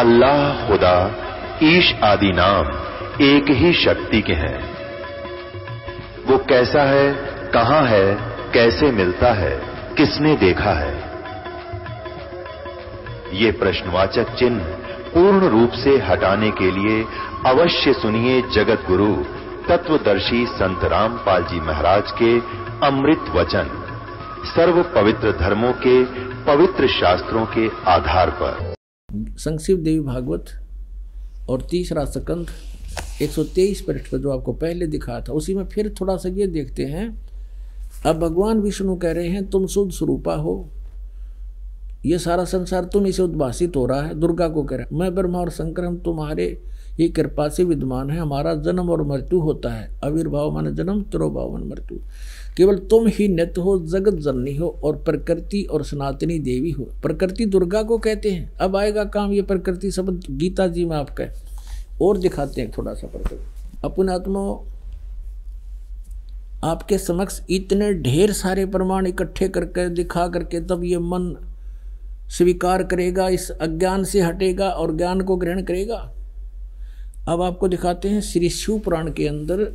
अल्लाह, खुदा, ईश आदि नाम एक ही शक्ति के हैं। वो कैसा है, कहाँ है, कैसे मिलता है, किसने देखा है? ये प्रश्नवाचक चिन्ह पूर्ण रूप से हटाने के लिए अवश्य सुनिए जगत गुरु तत्वदर्शी संत रामपाल जी महाराज के अमृत वचन सर्व पवित्र धर्मों के पवित्र शास्त्रों के आधार पर। संक्षिप देवी भागवत और तीसरा सकंद 123 पृष्ठ पर जो आपको पहले दिखाया था, उसी में फिर थोड़ा सा ये देखते हैं। अब भगवान विष्णु कह रहे हैं, तुम शुद्ध स्वरूपा हो। ये सारा संसार तुम इसे उद्भाषित हो रहा है। दुर्गा को कह रहे मैं ब्रह्मा और शंकर हम तुम्हारे ये कृपा से विद्यमान है। हमारा जन्म और मृत्यु होता है। आविर्भाव मन जन्म, तिरोभाव मन मृत्यु। केवल तुम ही नित्य हो, जगत जननी हो और प्रकृति और सनातनी देवी हो। प्रकृति दुर्गा को कहते हैं। अब आएगा काम ये प्रकृति शब्द गीता जी में आपका और दिखाते हैं थोड़ा सा प्रकृति। अपने आत्मा आपके समक्ष इतने ढेर सारे प्रमाण इकट्ठे करके, दिखा करके तब ये मन स्वीकार करेगा, इस अज्ञान से हटेगा और ज्ञान को ग्रहण करेगा। अब आपको दिखाते हैं श्री शिव पुराण के अंदर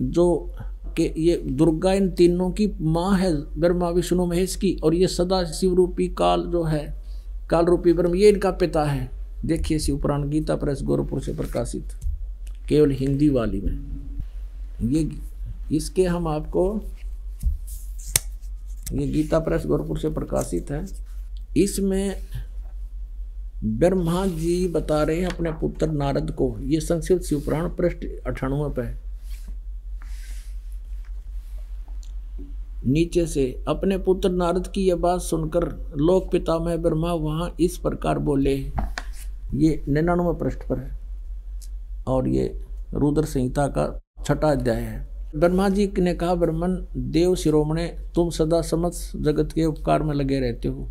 जो कि ये दुर्गा इन तीनों की माँ है, ब्रह्मा, विष्णु, महेश की, और ये सदा शिव रूपी काल जो है काल रूपी ब्रह्म, ये इनका पिता है। देखिए शिव पुराण गीता प्रेस गोरखपुर से प्रकाशित, केवल हिंदी वाली में। ये इसके हम आपको, ये गीता प्रेस गोरखपुर से प्रकाशित है। इसमें ब्रह्मा जी बता रहे हैं अपने पुत्र नारद को। ये संस्कृत शिवपुराण पृष्ठ अठानवे पे नीचे से, अपने पुत्र नारद की यह बात सुनकर लोक पिता में ब्रह्मा वहाँ इस प्रकार बोले। ये निन्यानवे पृष्ठ पर है। और ये रुद्र संहिता का छठा अध्याय है। ब्रह्मा जी ने कहा, ब्रह्मन, देव शिरोमणे, तुम सदा समझ जगत के उपकार में लगे रहते हो।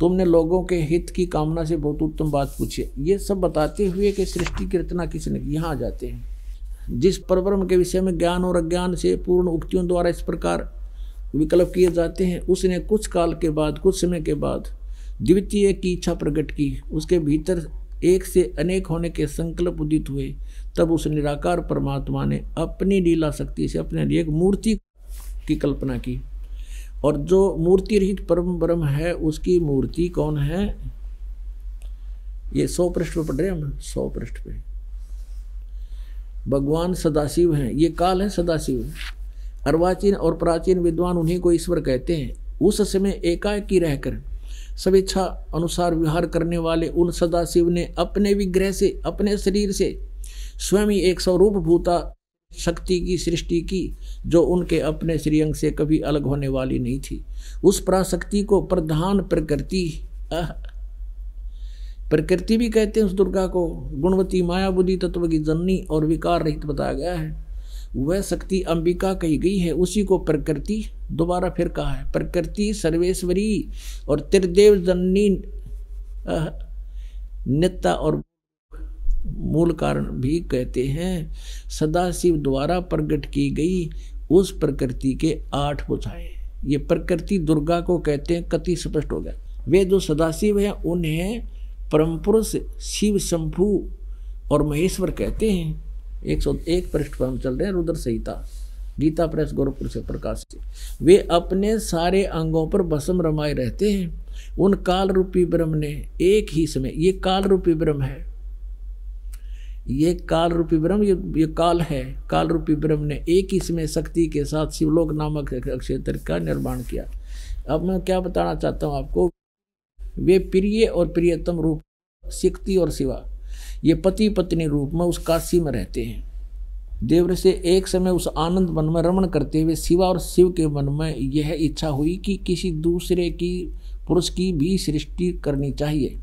तुमने लोगों के हित की कामना से बहुत उत्तम बात पूछी ये सब बताते हुए कि सृष्टि की रचना किसने की यहाँ आ जाते हैं। जिस परब्रह्म के विषय में ज्ञान और अज्ञान से पूर्ण उक्तियों द्वारा इस प्रकार विकल्प किए जाते हैं। उसने कुछ काल के बाद, कुछ समय के बाद द्वितीय की इच्छा प्रकट की। उसके भीतर एक से अनेक होने के संकल्प उदित हुए। तब उस निराकार परमात्मा ने अपनी लीला शक्ति से अपने लिए एक मूर्ति की कल्पना की। और जो मूर्ति रहित परम ब्रह्म है, उसकी मूर्ति कौन है? ये सौ पृष्ठ पे पढ़ रहे हम? सौ पृष्ठ पे। भगवान सदाशिव हैं। ये काल है सदाशिव। अर्वाचीन और प्राचीन विद्वान उन्हीं को ईश्वर कहते हैं। उस समय एकाएकी रहकर सब इच्छा अनुसार विहार करने वाले उन सदाशिव ने अपने विग्रह से, अपने शरीर से स्वयं ही एक स्वरूप भूता शक्ति की सृष्टि की, जो उनके अपने श्रीअंग से कभी अलग होने वाली नहीं थी। उस पराशक्ति को प्रधान प्रकृति प्रकृति भी कहते हैं उस दुर्गा को। गुणवती माया बुद्धि तत्व की जननी और विकार रहित बताया गया है। वह शक्ति अंबिका कही गई है, उसी को प्रकृति दोबारा फिर कहा है। प्रकृति सर्वेश्वरी और त्रिदेव जननी नित्ता और मूल कारण भी कहते हैं। सदाशिव द्वारा प्रकट की गई उस प्रकृति के आठ बुझाए। ये प्रकृति दुर्गा को कहते हैं, कति स्पष्ट हो गया। वे जो सदाशिव हैं, उन्हें परम पुरुष शिव शंभु और महेश्वर कहते हैं। एक सौ एक पृष्ठ पर हम चल रहे हैं रुद्र संहिता गीता प्रेस, गोरखपुर से प्रकाशित वे अपने सारे अंगों पर भस्म रमाए रहते हैं। उन काल रूपी ब्रह्म ने एक ही समय, ये काल रूपी ब्रह्म है। ये काल रूपी ब्रह्म, ये ये काल है। काल रूपी ब्रह्म ने एक ही समय शक्ति के साथ शिवलोक नामक क्षेत्र का निर्माण किया। अब मैं क्या बताना चाहता हूँ आपको? वे प्रिय और प्रियतम रूप शक्ति और शिवा ये पति पत्नी रूप में उस काशी में रहते हैं। देवर से एक समय उस आनंद मन में रमण करते हुए शिवा और शिव के मन में यह इच्छा हुई कि किसी दूसरे की, पुरुष की भी सृष्टि करनी चाहिए।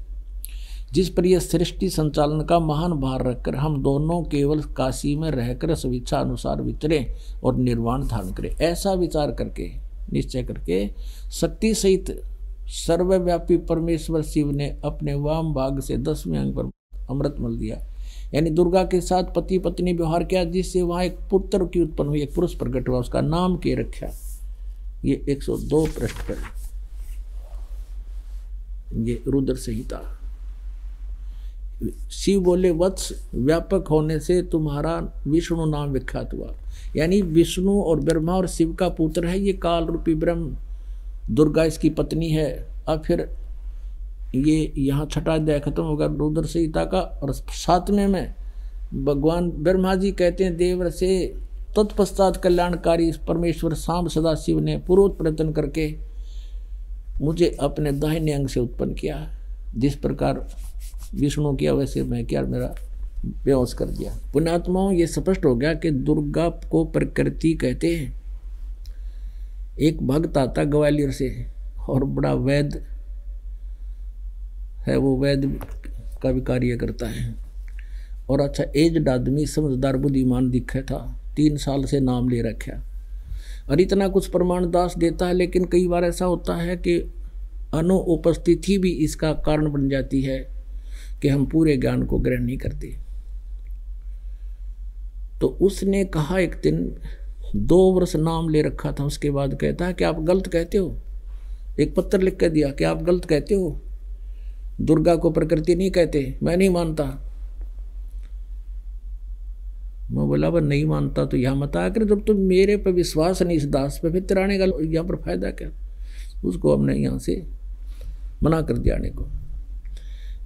जिस पर यह सृष्टि संचालन का महान भार रखकर हम दोनों केवल काशी में रहकर स्वेच्छा अनुसार विचरें और निर्वाण धारण करें। ऐसा विचार करके, निश्चय करके शक्ति सहित सर्वव्यापी परमेश्वर शिव ने अपने वाम भाग से दसवें अंग पर अमृत मल दिया। यानी दुर्गा के साथ पति पत्नी व्यवहार किया, जिससे वहाँ एक पुत्र की उत्पन्न हुई, एक पुरुष प्रकट हुआ, उसका नाम के रखा। ये 102 पृष्ठ पर। ये रुद्र संहिता। शिव बोले, वत्स व्यापक होने से तुम्हारा विष्णु नाम विख्यात हुआ। यानी विष्णु और ब्रह्मा और शिव का पुत्र है, ये काल रूपी ब्रह्म। दुर्गा इसकी पत्नी है। अब फिर ये यहाँ छठा अध्याय खत्म होगा रुद्र संहिता का और सातवें में भगवान ब्रह्मा जी कहते हैं, देवर से तत्पश्चात कल्याणकारी परमेश्वर शाम सदा शिव ने पूर्व प्रयत्न करके मुझे अपने दाहिने अंग से उत्पन्न किया। जिस प्रकार विष्णु किया वैसे मैं क्या मेरा बेहोश कर दिया। पुण्यात्माओं, ये स्पष्ट हो गया कि दुर्गा को प्रकृति कहते हैं। एक भक्त आता ग्वालियर से और बड़ा वैद है, वो वैद का भी कार्य करता है। और अच्छा एज आदमी, समझदार, बुद्धिमान दिखे था। तीन साल से नाम ले रखा और इतना कुछ प्रमाण दास देता है, लेकिन कई बार ऐसा होता है कि अनुपस्थिति भी इसका कारण बन जाती है कि हम पूरे ज्ञान को ग्रहण नहीं करते। तो उसने कहा एक दिन, दो वर्ष नाम ले रखा था, उसके बाद कहता है कि आप गलत कहते हो। एक पत्र लिख कर दिया कि आप गलत कहते हो। दुर्गा को प्रकृति नहीं कहते, मैं नहीं मानता। मैं बोला वह नहीं मानता तो यहाँ मत आकर जब तुम मेरे पर विश्वास नहीं, इस दास पे फिर तिराने का यहाँ पर फ़ायदा क्या? उसको हमने यहाँ से मना कर दिया आने को।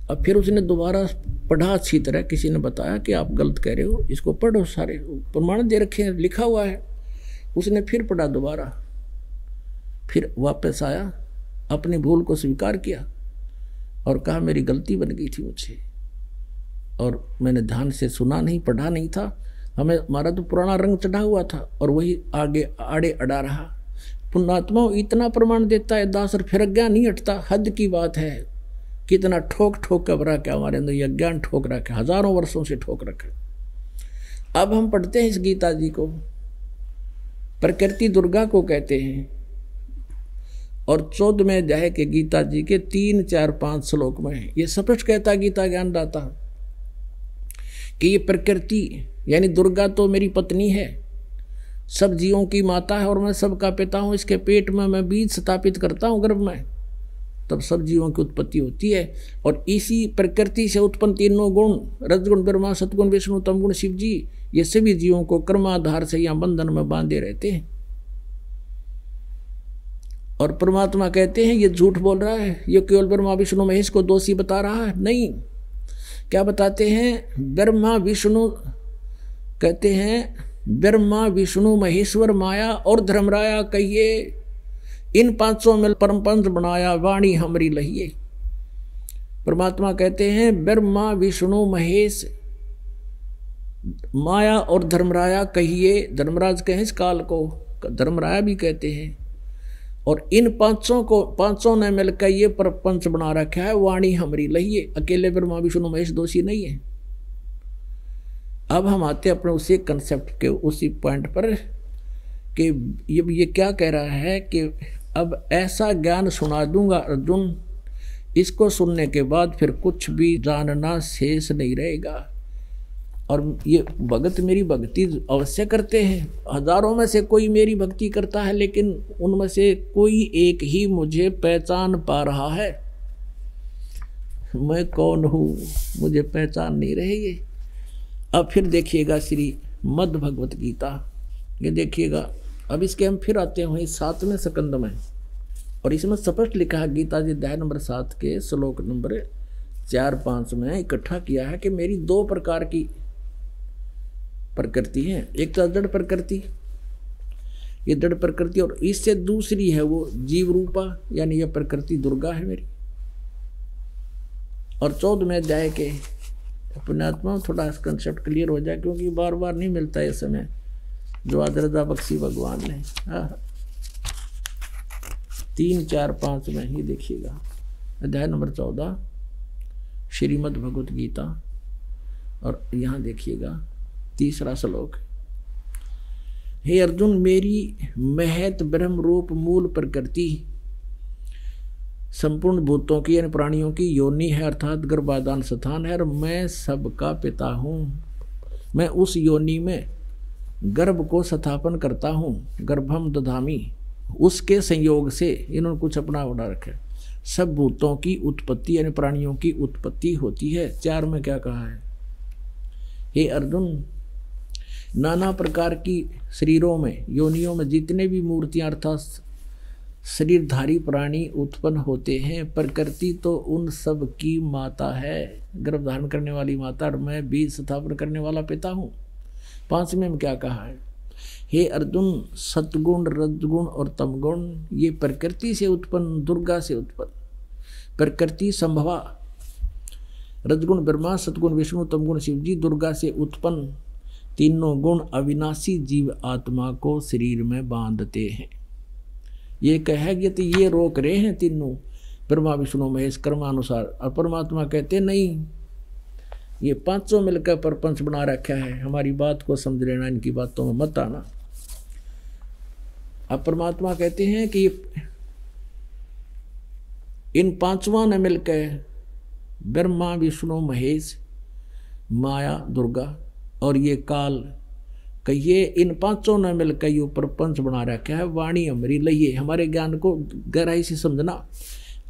अब फिर उसने दोबारा पढ़ा अच्छी तरह, किसी ने बताया कि आप गलत कह रहे हो, इसको पढ़ो सारे, प्रमाण दे रखे हैं, लिखा हुआ है। उसने फिर पढ़ा दोबारा। फिर वापस आया, अपनी भूल को स्वीकार किया। और कहा, मेरी गलती बन गई थी मुझे और मैंने ध्यान से सुना नहीं, पढ़ा नहीं था। हमें, हमारा तो पुराना रंग चढ़ा हुआ था और वही आगे, आड़े अड़ा रहा। पुणात्मा इतना प्रमाण देता है, दास और फिर अज्ञान नहीं हटता। हद की बात है, कितना ठोक ठोक रखा है हमारे अंदर ये अज्ञान ठोक रखा हज़ारों वर्षों से ठोक रखा अब हम पढ़ते हैं इस गीता जी को। प्रकृति दुर्गा को कहते हैं। और चौद में जाए के गीता जी के तीन, चार, पाँच श्लोक में ये स्पष्ट कहता गीता ज्ञान दाता कि ये प्रकृति, यानी दुर्गा तो मेरी पत्नी है। सब जीवों की माता है और मैं सबका पिता हूँ। इसके पेट में मैं बीज स्थापित करता हूँ गर्भ में। तब सब जीवों की उत्पत्ति होती है। और इसी प्रकृति से उत्पन्न तीनों गुण, रजगुण, ब्रह्मा, सतगुण, विष्णु, तमगुण, शिव जी, ये सभी जीवों को कर्माधार से यहाँ बंधन में बांधे रहते हैं। और परमात्मा कहते हैं, ये झूठ बोल रहा है, ये केवल ब्रह्मा, विष्णु, महेश को दोषी बता रहा है। नहीं। क्या बताते हैं? ब्रह्मा, विष्णु कहते हैं, ब्रह्मा, विष्णु, महेश्वर, माया और धर्मराया कहिए, इन पाँचों में परम पंथ बनाया वाणी हमरी लहिए। परमात्मा कहते हैं, ब्रह्मा, विष्णु, महेश, माया और धर्मराया कहिए। धर्मराज कहें, इस काल को। धर्मराया भी कहते हैं और इन पाँचों को, पाँचों ने मिलकर ये प्रपंच बना रखा है, वाणी हमारी लहिए। अकेले ब्रह्मा विष्णु महेश दोषी नहीं है। अब हम आते हैं अपने उसी कंसेप्ट के, उसी पॉइंट पर कि ये ये क्या कह रहा है कि अब ऐसा ज्ञान सुना दूँगा अर्जुन, इसको सुनने के बाद फिर कुछ भी जानना शेष नहीं रहेगा। और ये भगत मेरी भक्ति अवश्य करते हैं। हज़ारों में से कोई मेरी भक्ति करता है, लेकिन उनमें से कोई एक ही मुझे पहचान पा रहा है। मैं कौन हूँ? मुझे पहचान नहीं रहेगी अब फिर देखिएगा श्री मद भगवत गीता। ये देखिएगा। अब इसके हम फिर आते हैं सातवें सकंद में। और इसमें स्पष्ट लिखा है, गीता जी अध्याय नंबर सात के श्लोक नंबर चार पाँच में इकट्ठा किया है कि मेरी दो प्रकार की प्रकृति है। एक तो दृढ़ प्रकृति, ये दृढ़ प्रकृति और इससे दूसरी है वो जीव रूपा यानी यह प्रकृति दुर्गा है मेरी। और चौदह में अध्याय के पुण्यात्मा थोड़ा कंसेप्ट क्लियर हो जाए, क्योंकि बार बार नहीं मिलता है समय जो आदरदा बख्शी भगवान ने। हाँ। तीन, चार, पाँच में ही देखिएगा। अध्याय नंबर चौदह श्रीमद् भगवत गीता और यहाँ देखिएगा तीसरा श्लोक हे। अर्जुन, मेरी महत ब्रह्म रूप मूल प्रकृति संपूर्ण भूतों की यानी प्राणियों की योनि है, अर्थात गर्भाधान स्थान है, और मैं सबका पिता हूँ। मैं उस योनि में गर्भ को स्थापन करता हूँ, गर्भम दधामी। उसके संयोग से इन्होंने कुछ अपना उड़ा रखे सब भूतों की उत्पत्ति यानी प्राणियों की उत्पत्ति होती है। चार में क्या कहा है? हे अर्जुन नाना प्रकार की शरीरों में, योनियों में जितने भी मूर्तियाँ अर्थात शरीरधारी प्राणी उत्पन्न होते हैं, प्रकृति तो उन सब की माता है। गर्भ धारण करने वाली माता, और मैं बीज स्थापन करने वाला पिता हूँ। पाँचवें में क्या कहा है? हे अर्जुन सतगुण रजगुण और तमगुण, ये प्रकृति से उत्पन्न, दुर्गा से उत्पन्न। प्रकृति संभवा। रजगुण ब्रह्मा सतगुण विष्णु, तमगुण शिवजी, दुर्गा से उत्पन्न। तीनों गुण अविनाशी जीव आत्मा को शरीर में बांधते हैं। ये कहेगी तो ये रोक रहे हैं तीनों। ब्रह्मा, विष्णु, महेश, कर्मानुसार। और परमात्मा कहते, नहीं, ये पाँचों मिलकर परपंच बना रखा है। हमारी बात को समझ लेना, इनकी बातों में मत आना। अब परमात्मा कहते हैं कि इन पांचवा ने मिलकर ब्रह्मा, विष्णु, महेश, माया, दुर्गा और ये काल कहिए, इन पाँचों ने मिलकर ये प्रपंच बना रखा है, वाणी हमारी लइए हमारे ज्ञान को गहराई से समझना।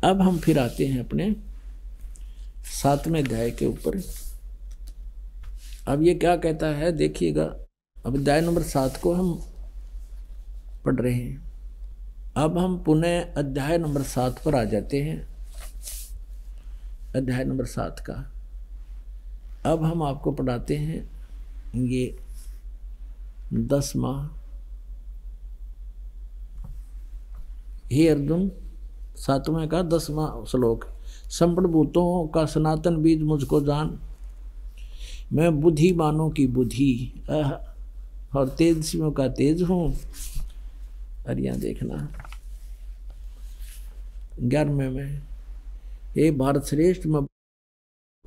अब हम फिर आते हैं अपने सातवें अध्याय के ऊपर। अब ये क्या कहता है, देखिएगा। अब अध्याय नंबर सात को हम पढ़ रहे हैं। अब हम पुनः अध्याय नंबर सात पर आ जाते हैं। अध्याय नंबर सात का। अब हम आपको पढ़ाते हैं ये दस माह। हे अर्जुन, सातवें का दसवां श्लोक। संपण भूतों का सनातन बीज मुझको जान। मैं बुद्धिमानों की बुद्धि और तेजस्वियों का तेज हूँ। और यहाँ देखना। ग्यारहवें में ये भारत श्रेष्ठ में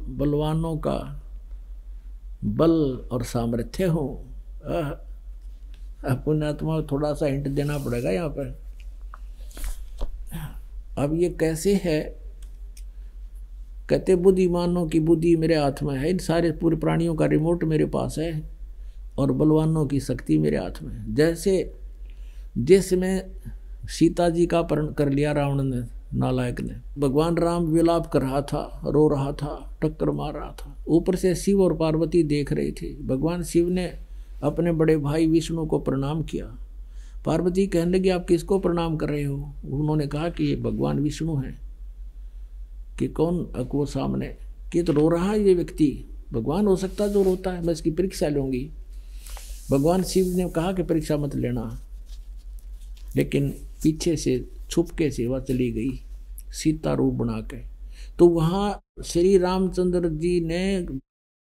बलवानों का बल और सामर्थ्य हूँ। पुण्यात्मा थोड़ा सा हिंट देना पड़ेगा यहाँ पर अब ये कैसे है? कहते बुद्धिमानों की बुद्धि मेरे हाथ में है। इन सारे पूरे प्राणियों का रिमोट मेरे पास है और बलवानों की शक्ति मेरे हाथ में है। जैसे जिसमें सीता जी का परण कर लिया रावण ने नालायक ने। भगवान राम विलाप कर रहा था, रो रहा था, टक्कर मार रहा था। ऊपर से शिव और पार्वती देख रहे थे। भगवान शिव ने अपने बड़े भाई विष्णु को प्रणाम किया। पार्वती कहने लगी, आप किसको प्रणाम कर रहे हो? उन्होंने कहा कि, ये भगवान विष्णु हैं। कि कौन अको सामने? कि तो रो रहा है ये व्यक्ति। भगवान हो सकता जो रोता है, मैं इसकी परीक्षा लूँगी। भगवान शिव ने कहा कि, परीक्षा मत लेना। लेकिन पीछे से छुपके से वह चली गई, सीता रूप बना के तो वहाँ श्री रामचंद्र जी ने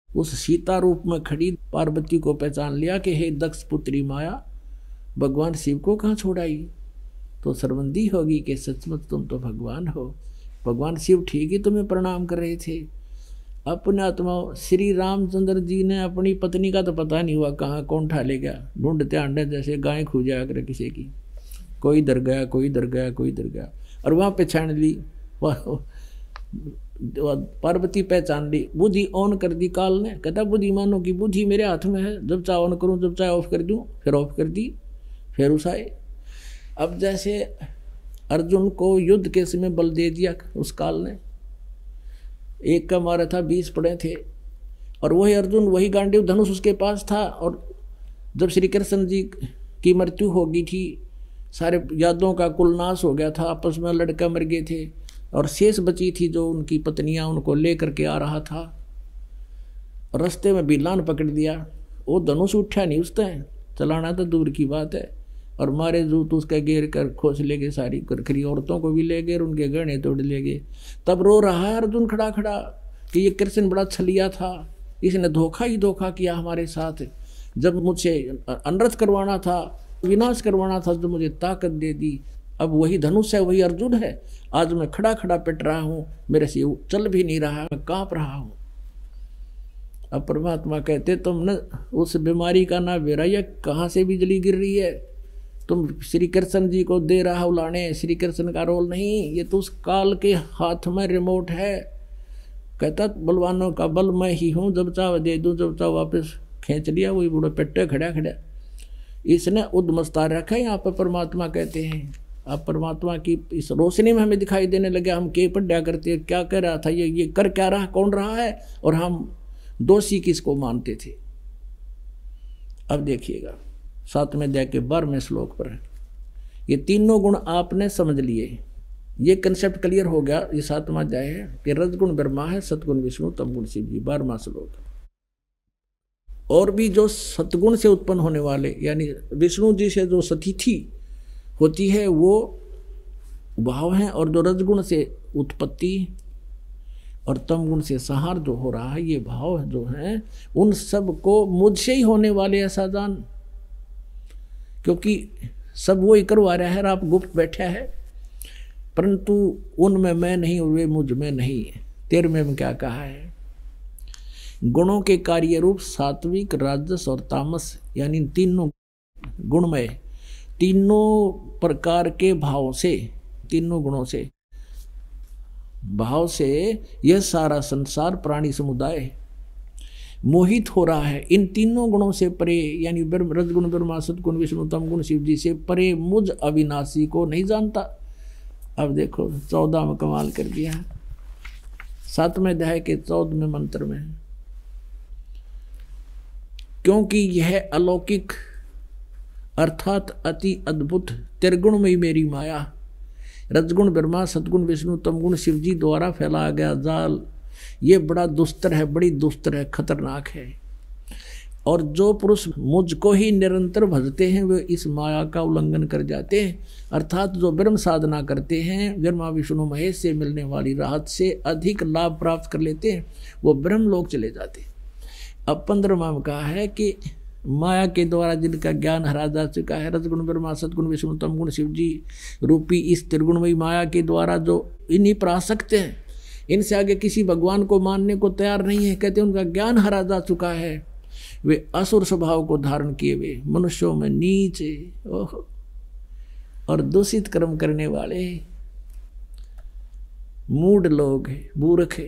उस सीता रूप में खड़ी पार्वती को पहचान लिया कि हे दक्ष पुत्री माया, भगवान शिव को कहाँ छोड़ाई तो शर्मंदी होगी कि सचमुच तुम तो भगवान हो। भगवान शिव ठीक ही तुम्हें प्रणाम कर रहे थे। अपने आत्मा, श्री रामचंद्र जी ने अपनी पत्नी का तो पता नहीं हुआ कहाँ कौन ठा ले गया। ढूंढते अंडे जैसे गाय खू जाया करे किसी की। कोई दर गया कोई दर गया कोई दर गया और वहाँ पहचान ली पार्वती पहचान ली। बुद्धि ऑन कर दी काल ने। कहता बुद्धिमानों की बुद्धि मेरे हाथ में है। जब चाहे ऑन करूँ, जब चाहे ऑफ़ कर दूँ, फिर ऑफ़ कर दी, फिर उस आए अब जैसे अर्जुन को युद्ध के समय बल दे दिया उस काल ने। एक का मारा था, बीस पड़े थे। और वही अर्जुन, वही गांडीव धनुष उसके पास था। और जब श्री कृष्ण जी की मृत्यु होगी थी सारे यादों का कुल नाश हो गया था, आपस में लड़का मर गए थे और शेष बची थी जो उनकी पत्नियाँ उनको ले करके आ रहा था। रास्ते में बिलान पकड़ दिया। वो धनुष उठा नहीं उसने चलाना तो दूर की बात है। और मारे जूत उसका घेर कर खोस ले गए, सारी करखरी औरतों को भी ले गए और उनके गहने तोड़ ले गए। तब रो रहा है अर्जुन खड़ा खड़ा कि ये कृष्ण बड़ा छलिया था, इसने धोखा ही धोखा किया हमारे साथ। जब मुझसे अनरथ करवाना था विनाश करवाना था जो मुझे ताकत दे दी। अब वही धनुष है, वही अर्जुन है। आज मैं खड़ा खड़ा पिट रहा हूँ, मेरे से चल भी नहीं रहा, मैं काँप रहा हूँ। अब परमात्मा कहते, तुम न, उस बीमारी का ना बेरा कहाँ से बिजली गिर रही है? तुम श्री कृष्ण जी को दे रहा हो लाने श्री कृष्ण का रोल नहीं, ये तो उस काल के हाथ में रिमोट है। कहता, बलवानों का बल मैं ही हूँ, जब चाह दे दूँ, जब चाह वापस खींच लिया, वही बूढ़े पेटे खड़ा खड़ा इसने उद्मस्ता रखा यहाँ पर परमात्मा कहते हैं। अब परमात्मा की इस रोशनी में हमें दिखाई देने लगे, हम के पढ़ा करते क्या कह रहा था ये? ये कर क्या रहा? कौन रहा है? और हम दोषी किसको मानते थे? अब देखिएगा, सातवें अध्याय के बारहवें श्लोक पर है। ये तीनों गुण आपने समझ लिए ये कंसेप्ट क्लियर हो गया, ये सातवा अध्याय है। कि रजगुण ब्रह्मा है, सतगुण विष्णु, तमगुण शिव जी, बारहवा श्लोक। और भी जो सतगुण से उत्पन्न होने वाले, यानी विष्णु जी से जो सतिथि होती है, वो भाव हैं और जो रजगुण से उत्पत्ति और तम गुण से सहार जो हो रहा है, ये भाव जो हैं, उन सबको मुझसे ही होने वाले ऐसा जान क्योंकि सब वो ही करवा रहा है आप गुप्त बैठा है। परंतु उनमें मैं नहीं और वे मुझमें नहीं। तेर में क्या कहा है? गुणों के कार्य रूप सात्विक, राजस और तामस, यानी तीनों गुणमय, तीनों प्रकार के भाव से, तीनों गुणों से, भाव से यह सारा संसार, प्राणी समुदाय मोहित हो रहा है। इन तीनों गुणों से परे, यानी रजगुण, ब्रह्मा, सदगुण, विष्णु तम गुण, शिव जी से परे मुझ अविनाशी को नहीं जानता। अब देखो, चौदह में कमाल कर दिया सातवें अध्याय के चौदहवें मंत्र में क्योंकि यह अलौकिक, अर्थात अति अद्भुत त्रिगुण में मेरी माया। रजगुण ब्रह्मा सतगुण विष्णु, तमगुण शिवजी द्वारा फैलाया गया जाल, ये बड़ा दुस्तर है, बड़ी दुस्तर है, खतरनाक है। और जो पुरुष मुझको ही निरंतर भजते हैं, वे इस माया का उल्लंघन कर जाते हैं। अर्थात जो ब्रह्म साधना करते हैं, ब्रह्मा, विष्णु, महेश से मिलने वाली राहत से अधिक लाभ प्राप्त कर लेते हैं, वो ब्रह्म लोग चले जाते हैं। अब पंद्रमा में कहा है कि माया के द्वारा जिनका ज्ञान हरा जा चुका है, रजगुण, ब्रह्मा, सदगुण, विष्णु तम गुण शिव जी रूपी इस त्रिगुणमयी माया के द्वारा जो इन्हीं पर आ हैं, इनसे आगे किसी भगवान को मानने को तैयार नहीं है, कहते उनका ज्ञान हरा जा चुका है। वे असुर स्वभाव को धारण किए हुए मनुष्यों में नीचे ओह, और दूषित कर्म करने वाले मूड लोग हैं, मूर्ख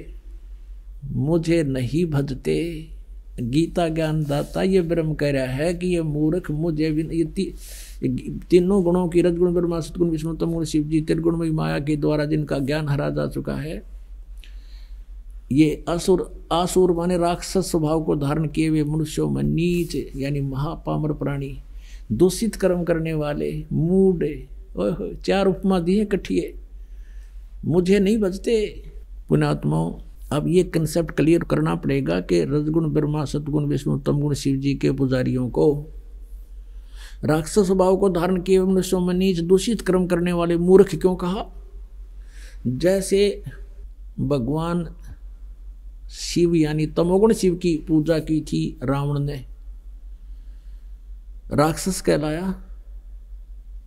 मुझे नहीं भजते। गीता ज्ञान दाता ये ब्रह्म कह रहा है कि ये मूर्ख मुझे ये ती, तीनों गुणों की रजगुण ब्रह्मा सतगुण विष्णु तमगुण शिव जी त्रिगुणमयी माया के द्वारा जिनका ज्ञान हरा जा चुका है ये असुर आसुर माने राक्षस स्वभाव को धारण किए हुए मनुष्यों में नीच यानी महापामर प्राणी दूषित कर्म करने वाले मूड चार उपमा दिए कठिए मुझे नहीं बचते पुणात्माओं अब ये कंसेप्ट क्लियर करना पड़ेगा कि रजगुण, ब्रह्मा सतगुण विष्णु, तमगुण, शिव जी के पुजारियों को। राक्षस स्वभाव को धारण किए मनुष्यों में नीच, दूषित कर्म करने वाले मूर्ख क्यों कहा? जैसे भगवान शिव यानी तमोगुण शिव की पूजा की थी रावण ने। राक्षस कहलाया,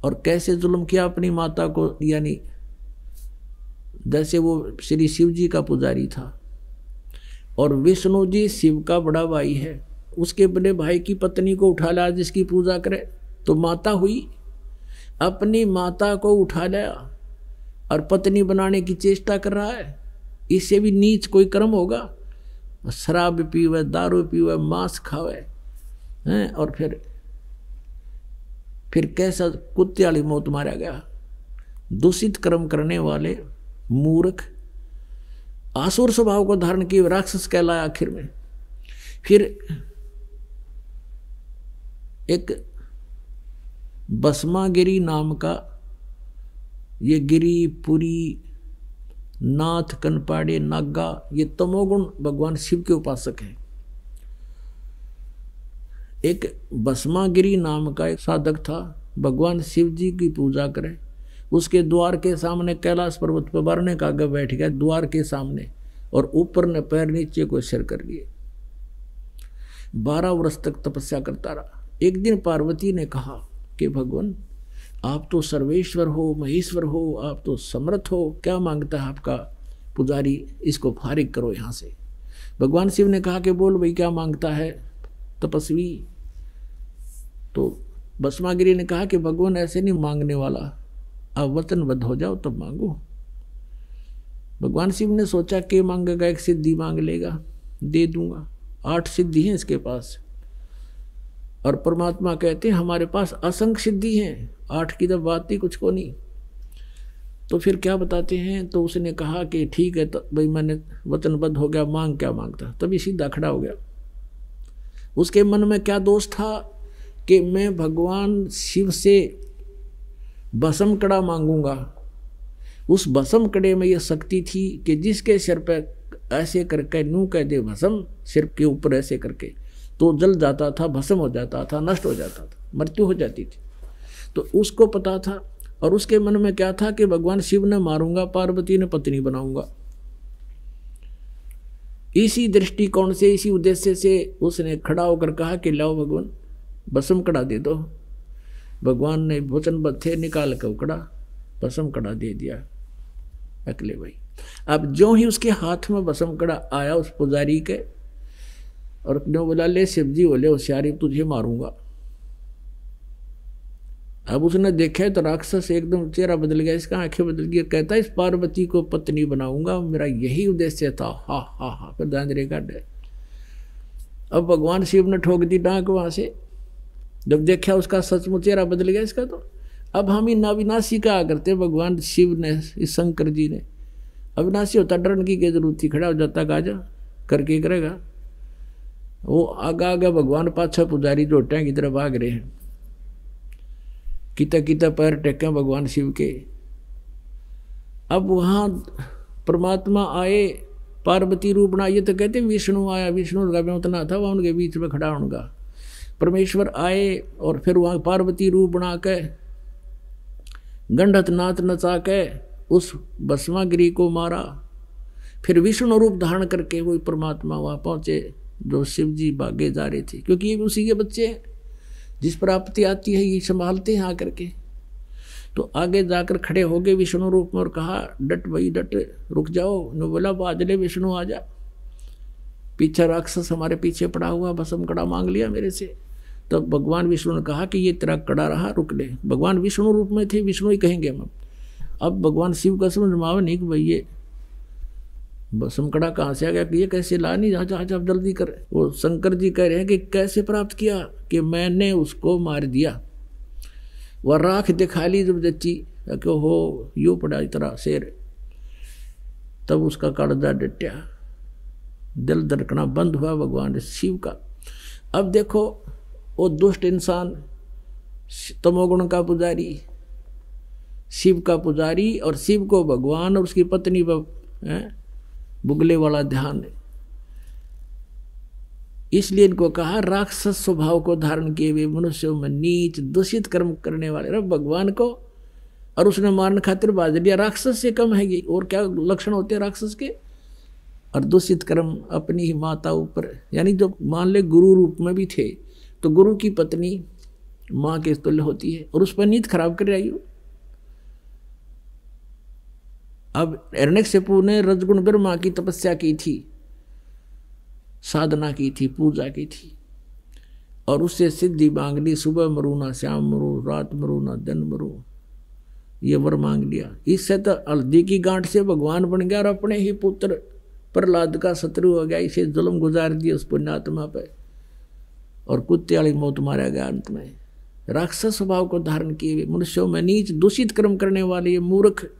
और कैसे जुल्म किया अपनी माता को, यानी जैसे वो श्री शिव जी का पुजारी था। और विष्णु जी शिव का बड़ा भाई है। उसके बड़े भाई की पत्नी को उठा लिया जिसकी पूजा करे तो माता हुई। अपनी माता को उठा लिया और पत्नी बनाने की चेष्टा कर रहा है। इससे भी नीच कोई कर्म होगा। शराब पीवे, दारू पीवे, मांस खावे, हैं, और फिर फिर कैसा कुत्ते वाली मौत मारा गया। दूषित कर्म करने वाले मूर्ख, आसुर स्वभाव को धारण किए राक्षस कहलाया आखिर में। फिर एक बसमागिरी नाम का ये गिरी, पुरी, नाथ, कनपाड़े, नागा, ये तमोगुण भगवान शिव के उपासक हैं। एक बसमागिरी नाम का एक साधक था, भगवान शिव जी की पूजा करे। उसके द्वार के सामने कैलाश पर्वत पर बरने का आगे बैठ गया, द्वार के सामने और ऊपर ने पैर नीचे को सिर कर लिए। बारह वर्ष तक तपस्या करता रहा। एक दिन पार्वती ने कहा कि भगवान, आप तो सर्वेश्वर हो, महेश्वर हो, आप तो समर्थ हो, क्या माँगता है आपका पुजारी? इसको फारिग करो यहाँ से। भगवान शिव ने कहा कि बोल भाई, क्या माँगता है तपस्वी? तो बसमागिरी ने कहा कि भगवान, ऐसे नहीं मांगने वाला। अब वतनबद्ध हो जाओ, तब मांगो। भगवान शिव ने सोचा, के मांगेगा? एक सिद्धि मांग लेगा, दे दूँगा। आठ सिद्धि हैं इसके पास। और परमात्मा कहते हैं, हमारे पास असंख्य सिद्धि हैं। आठ की तो बात ही कुछ को नहीं। तो फिर क्या बताते हैं? तो उसने कहा कि ठीक है तो भाई मैंने वतनबद्ध हो गया, मांग क्या माँगता? तभी सीधा खड़ा हो गया। उसके मन में क्या दोष था कि मैं भगवान शिव से बसम कड़ा मांगूँगा। उस भसम कड़े में यह शक्ति थी कि जिसके सिर पर ऐसे करके नू कह दे भसम, सिर के ऊपर ऐसे करके तो जल जाता था, भस्म हो जाता था, नष्ट हो जाता था, मृत्यु हो जाती थी। तो उसको पता था और उसके मन में क्या था कि भगवान शिव ने मारूँगा, पार्वती ने पत्नी बनाऊँगा। इसी दृष्टिकोण से, इसी उद्देश्य से उसने खड़ा होकर कहा कि लाओ भगवान बसम कड़ा दे दो। भगवान ने वचनबद्ध थे निकाल कर उकड़ा बसम कड़ा दे दिया। अकले भाई। अब जो ही उसके हाथ में बसम कड़ा आया उस पुजारी के, और अपने बोला, ले शिव जी बोले होशियारी, तुझे मारूँगा। अब उसने देखा है तो राक्षस एकदम चेहरा बदल गया, इसका आँखें बदल गई कहता है इस पार्वती को पत्नी बनाऊँगा, मेरा यही उद्देश्य था। हा हा हा, फिर दांजरे का डर। अब भगवान शिव ने ठोक दी डांक वहाँ से। जब देखा उसका सचमुच चेहरा बदल गया इसका तो अब हम इन अविनाशी कहा करते भगवान शिव ने, इस शंकर जी ने। अविनाशी होता, डरन की क्या ज़रूरत थी? खड़ा हो जाता काजा करके करेगा वो आगा आगा भगवान पाछा पुजारी जोटियाँ की तरफ़ भाग रहे हैं। किता किता पैर टेके भगवान शिव के। अब वहाँ परमात्मा आए, पार्वती रूप ये तो कहते विष्णु आया। विष्णु का उतना था, वह उनके बीच में खड़ा उनका परमेश्वर आए और फिर वहाँ पार्वती रूप बना के गंडत नाथ नचा के उस भस्मागिरी को मारा। फिर विष्णु रूप धारण करके वो परमात्मा वहाँ पहुँचे जो शिव जी भागे जा रहे थे। क्योंकि ये उसी के बच्चे हैं, जिस पर आपत्ति आती है, ये संभालते हैं आकर के। तो आगे जाकर खड़े हो गए विष्णु रूप में और कहा, डट भाई, डट, रुक जाओ। ने बोला बाजले विष्णु, आ जा। पीछे राक्षस हमारे पीछे पड़ा हुआ बस हम कड़ा मांग लिया मेरे से। तो भगवान विष्णु ने कहा कि ये तेरा कड़ा रहा, रुक ले। भगवान विष्णु रूप में थे, विष्णु ही कहेंगे हम। अब भगवान शिव का समझ मावे नहीं कि भाई ये समकड़ा कहाँ से आ गया, कि ये कैसे ला? नहीं जहाँ जहाँ जा जल्दी कर। वो शंकर जी कह रहे हैं कि कैसे प्राप्त किया? कि मैंने उसको मार दिया। वह राख दिखा ली जब जच्ची कि हो यू पड़ा इतना शेर। तब उसका कड़दा डटया दिल धड़कना बंद हुआ भगवान शिव का। अब देखो वो दुष्ट इंसान, तमोगुण का पुजारी, शिव का पुजारी और शिव को भगवान और उसकी पत्नी पर बुगले वाला ध्यान इसलिए इनको कहा, राक्षस स्वभाव को धारण किए हुए मनुष्यों में नीच, दूषित कर्म करने वाले भगवान को, और उसने मारने खातिर बाज लिया राक्षस से कम है ये, और क्या लक्षण होते हैं राक्षस के? और दूषित कर्म अपनी ही माता ऊपर, यानी जो मान ले गुरु रूप में भी थे तो गुरु की पत्नी माँ के तुल्य होती है और उस पर नींद खराब कर रही हो। अब हिरण्यकशिपु ने रजगुण ब्रह्मा की तपस्या की थी, साधना की थी, पूजा की थी, और उससे सिद्धि मांग ली सुबह मरू ना श्याम मरू, रात मरू ना दिन मरू, ये वर मांग लिया। इससे तो हल्दी की गांठ से भगवान बन गया और अपने ही पुत्र प्रहलाद का शत्रु हो गया। इसे जुल्म गुजार दिया उस पुण्यात्मा पे और कुत्ते वाली मौत मारा गया अंत में। राक्षस स्वभाव को धारण किए हुए मनुष्यों में नीच दूषित कर्म करने वाले ये मूर्ख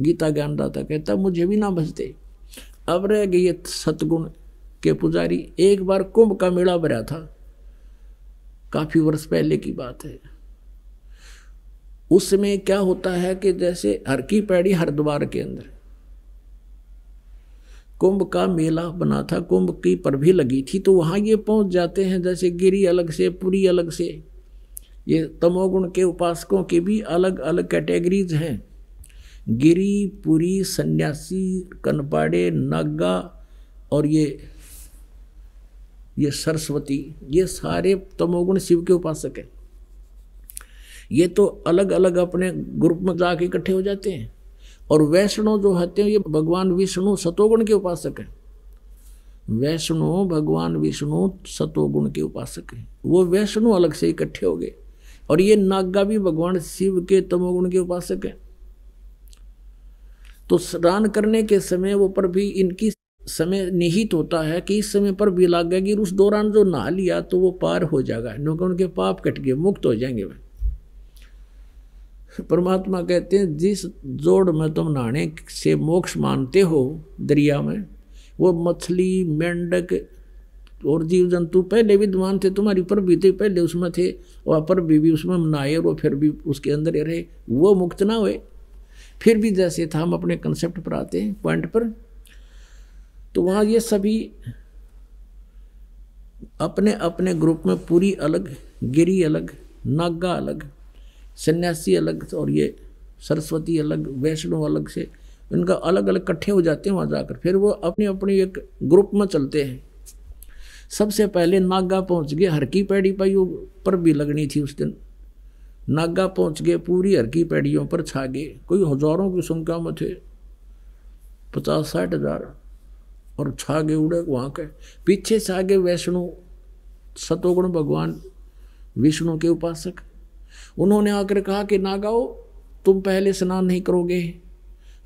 गीता ज्ञानदाता कहता, मुझे भी ना बचते अब रह गई सतगुण के पुजारी। एक बार कुंभ का मेला भरा था। काफ़ी वर्ष पहले की बात है। उसमें क्या होता है कि जैसे हर की पैड़ी हरिद्वार के अंदर। कुंभ का मेला बना था, कुंभ की पर भी लगी थी तो वहाँ ये पहुँच जाते हैं, जैसे गिरी अलग से, पुरी अलग से। ये तमोगुण के उपासकों के भी अलग अलग कैटेगरीज हैं। गिरी, पुरी, सन्यासी, कनपाड़े, नागा और ये ये सरस्वती, ये सारे तमोगुण शिव के उपासक हैं। ये तो अलग अलग अपने ग्रुप में जाके इकट्ठे हो जाते हैं। और वैष्णव जो होते हैं ये भगवान विष्णु सतोगुण के उपासक हैं। वैष्णु, भगवान विष्णु सतोगुण के उपासक हैं। वो वैष्णु अलग से इकट्ठे हो गए। और ये नागा भी भगवान शिव के तमोगुण के उपासक हैं। तो स्नान करने के समय वो पर भी इनकी समय निहित होता है कि इस समय पर भी लगेगी उस दौरान जो नहा लिया तो वो पार हो जाएगा। क्योंकि उनके पाप कट गए, मुक्त हो जाएँगे वह परमात्मा कहते हैं जिस जोड़ में तुम नहाने से मोक्ष मानते हो दरिया में वो मछली मेंढक और जीव जंतु पहले विद्वान थे तुम्हारी पर भी थे पहले उसमें थे और पर भी, भी उसमें नहाए और फिर भी उसके अंदर रहे वो मुक्त ना हुए। फिर भी जैसे था हम अपने कंसेप्ट पर आते हैं पॉइंट पर। तो वहाँ ये सभी अपने अपने ग्रुप में पूरी अलग गिरी अलग नागा अलग। सन्यासी अलग और ये सरस्वती अलग, वैष्णव अलग से, इनका अलग अलग इकट्ठे हो जाते हैं वहाँ जाकर। फिर वो अपनी अपनी एक ग्रुप में चलते हैं। सबसे पहले नागा पहुँच गए हर की पैड़ी पाई पर भी लगनी थी उस दिन। नागा पहुँच गए, पूरी हर की पैड़ियों पर छा गए। कोई हज़ारों की संख्या में थे। पचास साठ हज़ार और छा गए उड़े वहाँ के। पीछे से आगे वैष्णु सतोगुण भगवान, विष्णु के उपासक। उन्होंने आकर कहा कि नागाओ तुम पहले स्नान नहीं करोगे।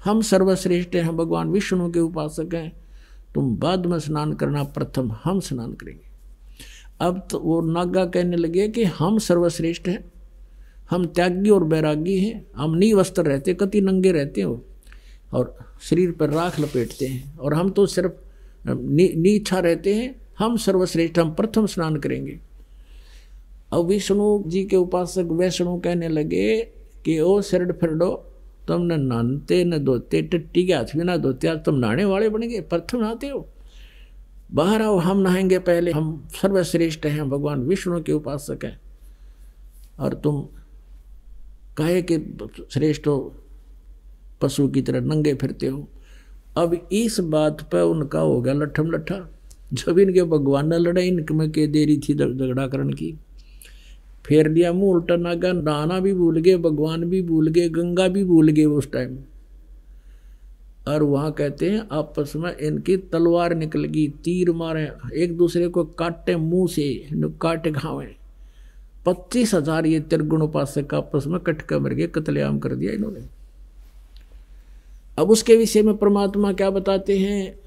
हम सर्वश्रेष्ठ हैं हम भगवान विष्णु के उपासक हैं। तुम बाद में स्नान करना प्रथम हम स्नान करेंगे। अब तो वो नागा कहने लगे कि हम सर्वश्रेष्ठ हैं हम त्यागी और बैरागी हैं हम नी वस्त्र रहते कति नंगे रहते हो और शरीर पर राख लपेटते हैं और हम तो सिर्फ़ नी, नीछा रहते हैं हम सर्वश्रेष्ठ हम प्रथम स्नान करेंगे। अब विष्णु जी के उपासक वैष्णु कहने लगे कि, ओ सिरड फिरडो तुम न नहाते न धोते, टट्टी के हाथ में ना धोते, आज तुम नहाने वाले बन गए, प्रथम नहाते हो। बाहर आओ, हम नहाएँगे पहले, हम सर्वश्रेष्ठ हैं, भगवान विष्णु के उपासक हैं। और तुम कहे कि श्रेष्ठ हो? पशु की तरह नंगे फिरते हो। अब इस बात पर उनका हो गया लठम लठा। जब इनके भगवान ने लड़ाई, इनके के देरी थी झगड़ा करने की। फेर लिया मुँह उल्टा नागा नहाना भी भूल गए, भगवान भी भूल गए, गंगा भी भूल गए उस टाइम और वहाँ कहते हैं, आपस में इनकी तलवार निकल गई, तीर मारे, एक दूसरे को काटे मुँह से काटे घावे। पच्चीस हज़ार ये त्रिगुण उपासक आपस में कटका मर गए, कतलेआम कर दिया इन्होंने। अब उसके विषय में परमात्मा क्या बताते हैं?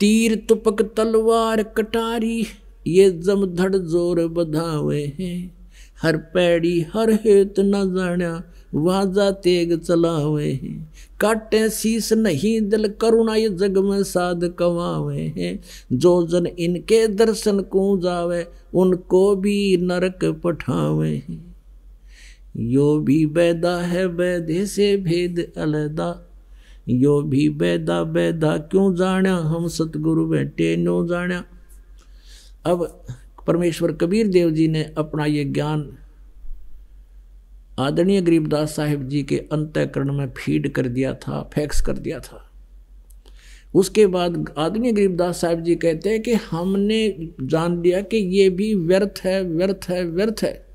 तीर तुपक तलवार कटारी, ये जमधड़ ज़ोर बधावे हैं। हर पैड़ी, हर हेत न जाण्या, वाजा तेग चलावे हैं। काटे शीस नहीं दिल करुणा ये जग में साध कवावे हैं। जो जन इनके दर्शन को जावे, उनको भी नरक पठावे हैं। यो भी बैदा है वैदे से भेद अलदा। यो भी बैदा बैदा, क्यों जाण्या? हम सतगुरु बैठे नो जाण्या। अब परमेश्वर कबीर देव जी ने अपना ये ज्ञान आदरणीय गरीबदास साहिब जी के अंतकरण में फ़ीड कर दिया था, फैक्स कर दिया था। उसके बाद आदरणीय गरीबदास साहिब जी कहते हैं कि हमने जान लिया कि ये भी व्यर्थ है व्यर्थ है व्यर्थ है।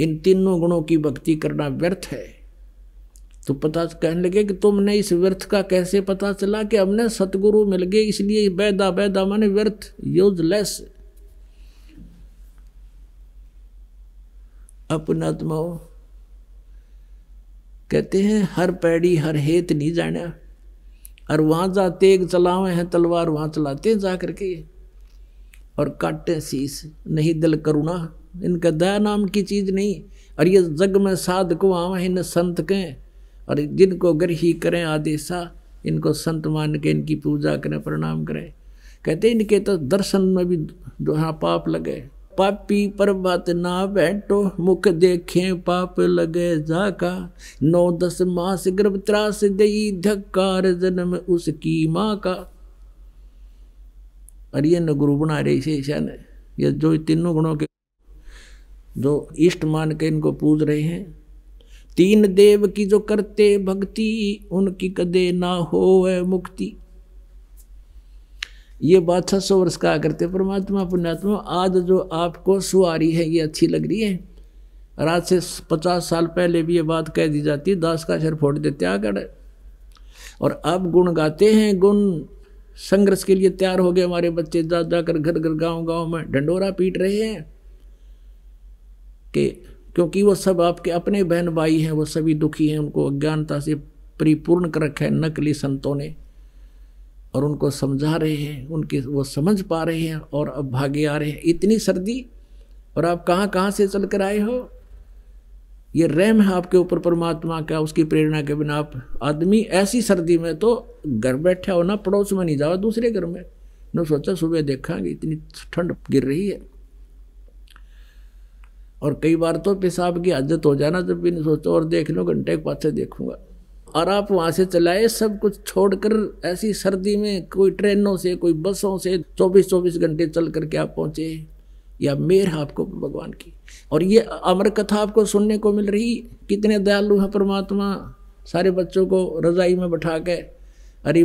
इन तीनों गुणों की भक्ति करना व्यर्थ है। तो पता कहने लगे कि तुमने इस व्यर्थ का कैसे पता चला कि हमने सतगुरु मिल गए, इसलिए बैदा बैदा माने व्यर्थ यूजलेस अपनात्माओं कहते हैं, हर पैड़ी, हर हेत नहीं जाना। और वहाँ जा तेग चलावे हैं तलवार, वहाँ चलाते हैं जा करके और काटे शीस नहीं दिल करुणा इनका दया नाम की चीज़ नहीं। और ये जग में साध को आवा इन संत के। और जिनको ग्रही करें आदेशा, इनको संत मान के इनकी पूजा करें, प्रणाम करें। कहते इनके तो दर्शन में भी हाँ पाप लगे। पापी पर्वत ना बैठो, मुख देखे, पाप लगे जाका नौ दस मास गर्भ त्रास दई, धक्कार जन्म उसकी माँ का। और न गुरु बना रहे इसे ने ये जो तीनों गुणों के जो इष्ट मान के इनको पूज रहे हैं, तीन देव की जो करते भक्ति, उनकी कदे ना हो मुक्ति। ये बात छह सौ वर्ष कहा करते परमात्मा, पुण्यात्मा, आज जो आपको सुहारी है, ये अच्छी लग रही है। आज से पचास साल पहले भी ये बात कह दी जाती दास का सिर फोड़ देते आकर और अब गुण गाते हैं, गुण संघर्ष के लिए तैयार हो गए हमारे बच्चे जा जाकर घर घर गाँव गाँव में डंडोरा पीट रहे हैं कि क्योंकि वो सब आपके अपने बहन भाई हैं, वो सभी दुखी हैं, उनको अज्ञानता से परिपूर्ण कर रखा है, नकली संतों ने। और उनको समझा रहे हैं, उनके, वो समझ पा रहे हैं और अब भागे आ रहे हैं। इतनी सर्दी और आप कहाँ कहाँ से चल कर आए हो? ये रहम है आपके ऊपर परमात्मा का, उसकी प्रेरणा के बिना। आप आदमी ऐसी सर्दी में तो घर बैठा हो ना, पड़ोस में नहीं जाओ, दूसरे घर में। न सोचा सुबह देखांगे, इतनी ठंड गिर रही है। और कई बार तो पेशाब की आदत हो जाना जब भी नहीं सोचो, और देख लो, घंटे के पास देखूँगा। और आप वहाँ से चलाए, सब कुछ छोड़कर ऐसी सर्दी में कोई ट्रेनों से, कोई बसों से 24-24 घंटे चल करके आप पहुँचे, या मेर है आपको भगवान की। और ये अमर कथा आपको सुनने को मिल रही, कितने दयालु हैं परमात्मा, सारे बच्चों को रजाई में बैठा के, अरे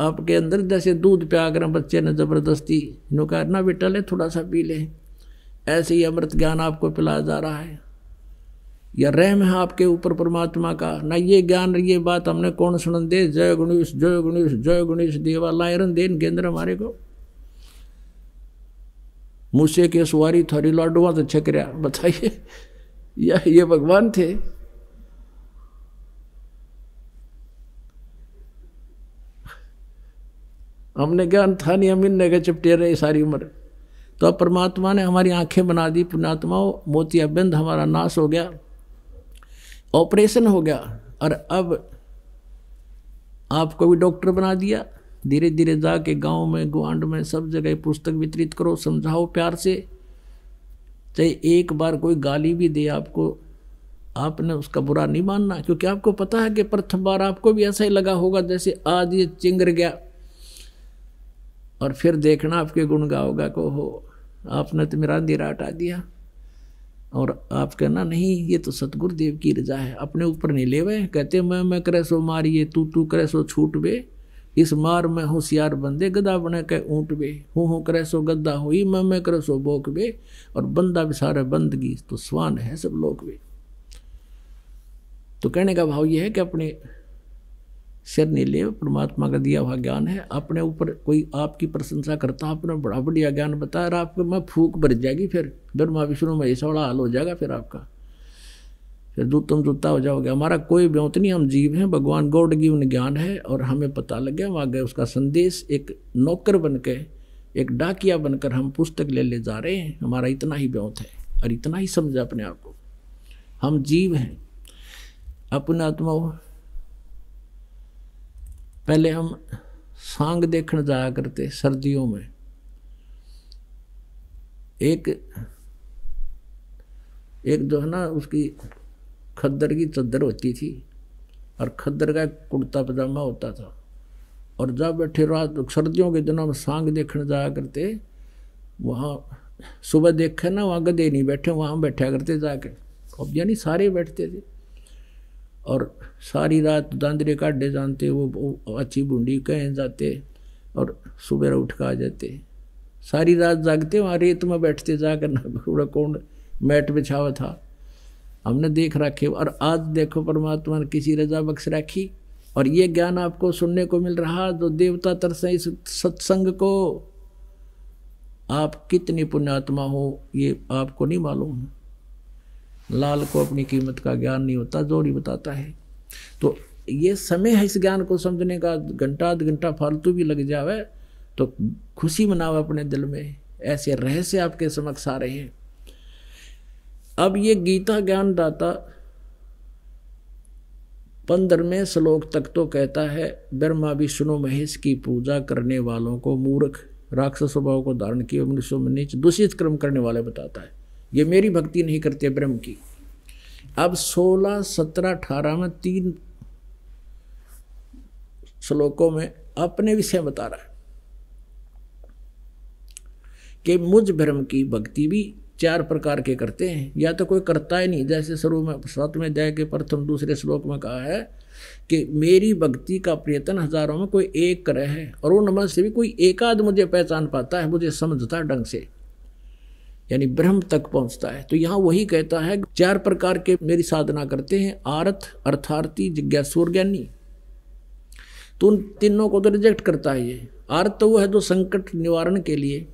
आपके अंदर जैसे दूध प्या कर बच्चे ने ज़बरदस्ती नो कहा ना बेटा ले थोड़ा सा पी ले। ऐसे ही अमृत ज्ञान आपको पिलाया जा रहा है। या रहम है आपके ऊपर परमात्मा का? ना ये ज्ञान ये बात हमने कौन सुन दे? जय गणेश जय गणेश जय गणेश, देवा लायरन देन केंद्र हमारे को। मूसे के सुवारी थारी लाडुआ तो छकरिया बताइए। या ये भगवान थे? हमने ज्ञान था नहीं, हम इनने के चिपटे रहे सारी उम्र। तो परमात्मा ने हमारी आँखें बना दी पुणात्माओं मोतिया बंद हमारा नाश हो गया। ऑपरेशन हो गया और अब आपको भी डॉक्टर बना दिया। धीरे धीरे जाके गाँव में, गुआंड में सब जगह पुस्तक वितरित करो, समझाओ प्यार से। चाहे एक बार कोई गाली भी दे आपको, आपने उसका बुरा नहीं मानना, क्योंकि आपको पता है कि प्रथम बार आपको भी ऐसा ही लगा होगा जैसे आज ये चिंगर गया। और फिर देखना आपके गुण गाओगा को हो आपने तो मेरा अंधेरा हटा दिया। और आप कहना, नहीं, ये तो सतगुरुदेव की रजा है, अपने ऊपर नहीं ले वे कहते मैं मैं करे सो मारिए, तू तू करे सो छूट बे इस मार में होशियार बंदे गदा बने कह ऊँट बे हूँ हूँ करे सो गद्दा हुई, मैं मैं करे सो बोक बे और बंदा भी सारे बंदगी तो स्वान है सब लोग बे तो कहने का भाव ये है कि अपने सिर नहीं ले परमात्मा का दिया हुआ ज्ञान है। अपने ऊपर कोई आपकी प्रशंसा करता आपने बड़ा बढ़िया ज्ञान बताया और आपको मैं फूक भर जाएगी फिर। ब्रह्मा, विष्णु में ऐसा बड़ा हाल हो जाएगा फिर आपका। फिर दूतम दूता हो जाओगे। हमारा कोई ब्योत नहीं, हम जीव हैं, भगवान गॉड गिवन ज्ञान है, और हमें पता लग गया, वहाँ गए उसका संदेश, एक नौकर बन के एक डाकिया बनकर हम पुस्तक ले ले जा रहे हैं। हमारा इतना ही ब्योत है, और इतना ही समझा अपने आप को। हम जीव हैं, अपने आत्मा पहले हम सांग देखने जाया करते सर्दियों में। एक एक जो है ना, उसकी खद्दर की चद्दर होती थी और खद्दर का कुर्ता पजामा होता था। और जब बैठे रात, सर्दियों के दिनों में सांग देखने जाया करते, वहाँ सुबह देखे ना, वहाँ गधे नहीं बैठे, वहाँ बैठा करते जाके। अब यानी सारे बैठते थे। और सारी रात दांदरे काटे जानते, वो अच्छी बूंदी कहें जाते और सुबह उठ कर आ जाते। सारी रात जागते, वहाँ रेत में बैठते, जाकर ना पूरा कौन मैट बिछावा था। हमने देख रखे, और आज देखो परमात्मा ने किसी रजा बख्श रखी, और ये ज्ञान आपको सुनने को मिल रहा, जो देवता तरस इस सत्संग को। आप कितनी पुण्यात्मा हो, ये आपको नहीं मालूम। लाल को अपनी कीमत का ज्ञान नहीं होता, जोड़ी बताता है। तो ये समय है इस ज्ञान को समझने का, घंटा आध घंटा फालतू भी लग जावे तो खुशी मनावे अपने दिल में, ऐसे रहस्य आपके समक्ष आ रहे हैं। अब ये गीता ज्ञान दाता पंद्रहवें श्लोक तक तो कहता है, ब्रह्मा, विष्णु, महेश की पूजा करने वालों को मूर्ख, राक्षस स्वभाव को धारण किए, मनुष्यों में नीच, दूषित कर्म करने वाले बताता है। ये मेरी भक्ति नहीं करते ब्रह्म की। अब सोलह, सत्रह, अठारह में तीन श्लोकों में अपने विषय बता रहा है कि मुझ ब्रह्म की भक्ति भी चार प्रकार के करते हैं। या तो कोई करता ही नहीं। जैसे शुरू में, सातवें अध्याय के प्रथम, दूसरे श्लोक में कहा है कि मेरी भक्ति का प्रयत्न हज़ारों में कोई एक करे है और उन नमन से भी कोई एकाध मुझे पहचान पाता है, मुझे समझता ढंग से। यानी ब्रह्म तक पहुँचता है। तो यहाँ वही कहता है, चार प्रकार के मेरी साधना करते हैं, आरथ, अर्थार्थी जिज्ञासुर ज्ञानी। तो उन तीनों को तो रिजेक्ट करता है ये। आर्थ तो वो है जो संकट निवारण के लिए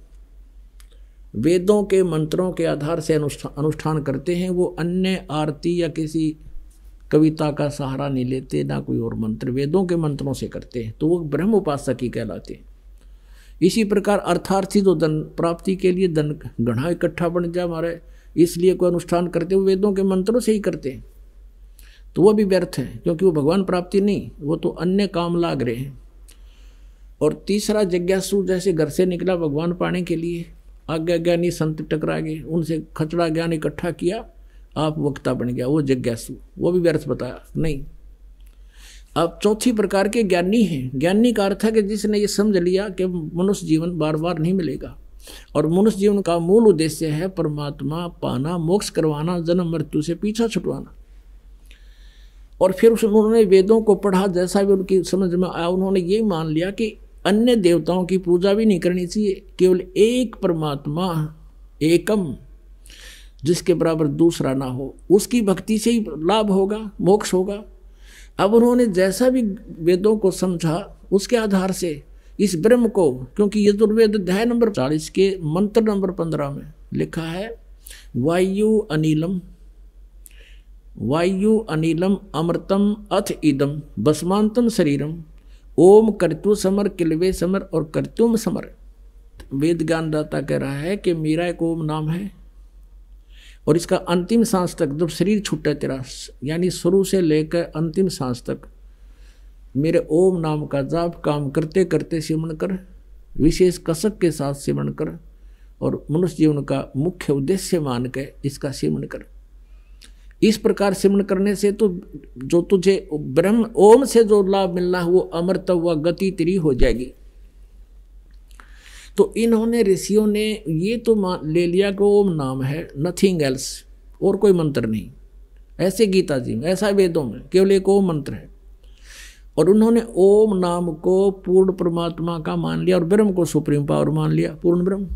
वेदों के, मंत्रों के आधार से अनुष्ठान अनुष्ठान करते हैं। वो अन्य आरती या किसी कविता का सहारा नहीं लेते, ना कोई और मंत्र वेदों के मंत्रों से करते हैं। तो वो ब्रह्म उपासक ही कहलाते हैं। इसी प्रकार अर्थार्थी जो धन प्राप्ति के लिए धन गढ़ा इकट्ठा बन जाए हमारे इसलिए कोई अनुष्ठान करते वो वेदों के मंत्रों से ही करते हैं। तो वो भी व्यर्थ है, क्योंकि वो भगवान प्राप्ति नहीं, वो तो अन्य काम लाग रहे हैं। और तीसरा जिज्ञासु जैसे घर से निकला भगवान पाने के लिए आज्ञा ज्ञानी संत टकरा गए, उनसे खचड़ा ज्ञान इकट्ठा किया, आप वक्ता बन गया, वो जिज्ञासु, वो भी व्यर्थ बताया, नहीं। अब चौथी प्रकार के ज्ञानी हैं। ज्ञानी का अर्थ है कि जिसने ये समझ लिया कि मनुष्य जीवन बार बार नहीं मिलेगा। और मनुष्य जीवन का मूल उद्देश्य है परमात्मा पाना, मोक्ष करवाना, जन्म, मृत्यु से पीछा छुटवाना। और फिर उस उन्होंने वेदों को पढ़ा, जैसा भी उनकी समझ में आया, उन्होंने ये मान लिया कि अन्य देवताओं की पूजा भी नहीं करनी चाहिए, केवल एक परमात्मा, एकम, जिसके बराबर दूसरा ना हो। उसकी भक्ति से ही लाभ होगा, मोक्ष होगा। अब उन्होंने जैसा भी वेदों को समझा, उसके आधार से इस ब्रह्म को, क्योंकि यजुर्वेद अध्याय नंबर चालीस के मंत्र नंबर पंद्रह में लिखा है, वायु अनिलम वायु अनिलम अमृतम अथ इदम बसमांतम शरीरम, ओम कर्तु समर किलवे समर और कर्तुम समर। वेद ज्ञानदाता कह रहा है कि मेरा एक ओम नाम है। और इसका अंतिम सांस तक, जब शरीर छूटे तेरा, यानी शुरू से लेकर अंतिम सांस तक, मेरे ओम नाम का जाप काम करते करते सिमरण कर, विशेष कसक के साथ सिमरण कर, और मनुष्य जीवन का मुख्य उद्देश्य मान के इसका सिमरण कर। इस प्रकार सिमरण करने से तो जो तुझे ब्रह्म, ओम से जो लाभ मिलना है, वो अमृत व गति तेरी हो जाएगी। तो इन्होंने ऋषियों ने ये तो ले लिया कि ओम नाम है नथिंग एल्स और कोई मंत्र नहीं। ऐसे गीता जी में, ऐसा वेदों में केवल एक ओम मंत्र है। और उन्होंने ओम नाम को पूर्ण परमात्मा का मान लिया और ब्रह्म को सुप्रीम पावर मान लिया, पूर्ण ब्रह्म।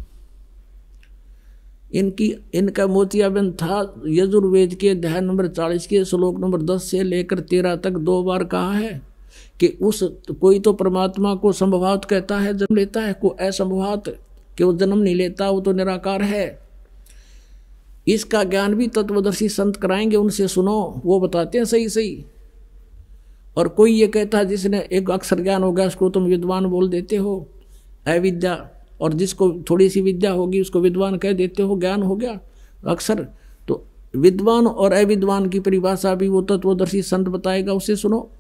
इनकी, इनका मोतियाबिंद था यजुर्वेद के अध्याय नंबर चालीस के श्लोक नंबर दस से लेकर तेरह तक दो बार कहा है? कि उस कोई तो परमात्मा को संभवात कहता है, जन्म लेता है, को असंभवात कि वो जन्म नहीं लेता, वो तो निराकार है। इसका ज्ञान भी तत्वदर्शी संत कराएँगे, उनसे सुनो, वो बताते हैं सही सही और कोई ये कहता है, जिसने एक अक्षर ज्ञान हो गया, उसको तुम विद्वान बोल देते हो अविद्या और जिसको थोड़ी सी विद्या होगी, उसको विद्वान कह देते हो, ज्ञान हो गया, अक्षर तो विद्वान और अविद्वान की परिभाषा भी वो तत्वदर्शी संत बताएगा, उसे सुनो।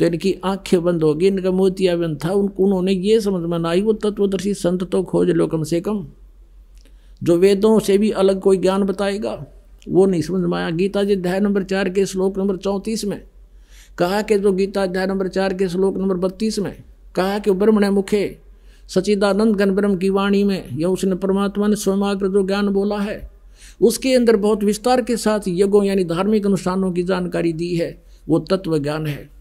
तो इनकी आँखें बंद होगी, इनका मोतिया बंद था उनको उन्होंने ये समझ में ना आई, वो तत्वदर्शी संत तो खोज लो कम से कम। जो वेदों से भी अलग कोई ज्ञान बताएगा, वो नहीं समझ में आया। गीता जी अध्याय नंबर चार के श्लोक नंबर चौंतीस में कहा कि जो गीता अध्याय नंबर चार के श्लोक नंबर बत्तीस में कहा कि ब्रह्मण मुखे सचिदानंद गण ब्रह्म की वाणी में या उसने परमात्मा ने स्वयं जो ज्ञान बोला है, उसके अंदर बहुत विस्तार के साथ यज्ञों यानी धार्मिक अनुष्ठानों की जानकारी दी है, वो तत्व ज्ञान है।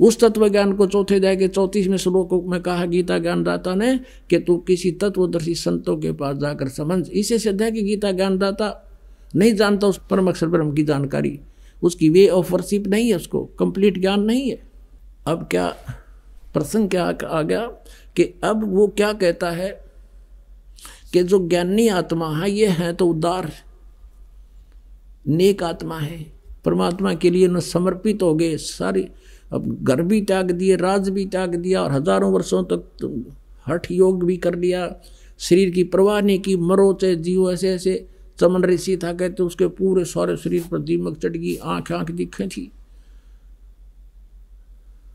उस तत्व ज्ञान को चौथे अध्याय के चौतीसवें श्लोक में कहा, गीता ज्ञानदाता ने कि तू किसी तत्वदर्शी संतों के पास जाकर समझ। इसे सिद्ध है कि गीता ज्ञानदाता नहीं जानता उस परम अक्षर ब्रह्म की जानकारी। उसकी वे ऑफ़ वर्शिप नहीं है उसको कंप्लीट ज्ञान नहीं है। अब क्या प्रसंग क्या आ गया कि अब वो क्या कहता है कि जो ज्ञानी आत्मा है, ये है तो उदार, नेक आत्मा है। परमात्मा के लिए न समर्पित हो गए सारी अब घर भी त्याग दिए, राज भी त्याग दिया और हज़ारों वर्षों तक तो हठ योग भी कर लिया। शरीर की परवाह नहीं की, मरो चाहे जियो, ऐसे ऐसे। चमन ऋषि था, कहते उसके पूरे सारे शरीर पर दीमक चढ़ गई आँख आँख दिखे थी।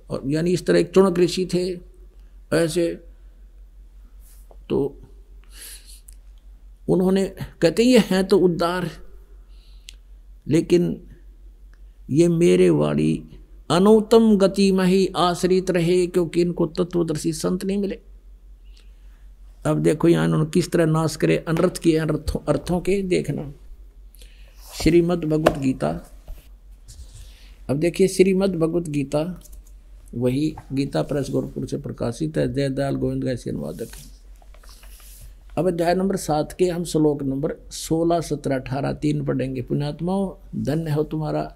और यानी इस तरह एक चुणक ऋषि थे, ऐसे। तो उन्होंने, कहते ये हैं तो उद्धार, लेकिन ये मेरे वाली अनुतम गति में ही आश्रित रहे, क्योंकि इनको तत्वदर्शी संत नहीं मिले। अब देखो यहाँ इन्होंने किस तरह नाश करे, अनर्थ किए अर्थों अर्थों के देखना। श्रीमद भगवत गीता। अब देखिए, श्रीमद भगवत गीता, वही गीता प्रेस गोरखपुर से प्रकाशित है। जयदयाल गोविंद गैसी अनुवादक अब अध्याय नंबर सात के हम श्लोक नंबर सोलह, सत्रह, अठारह, तीन पढ़ेंगे। पुण्यात्माओं, धन्य हो तुम्हारा।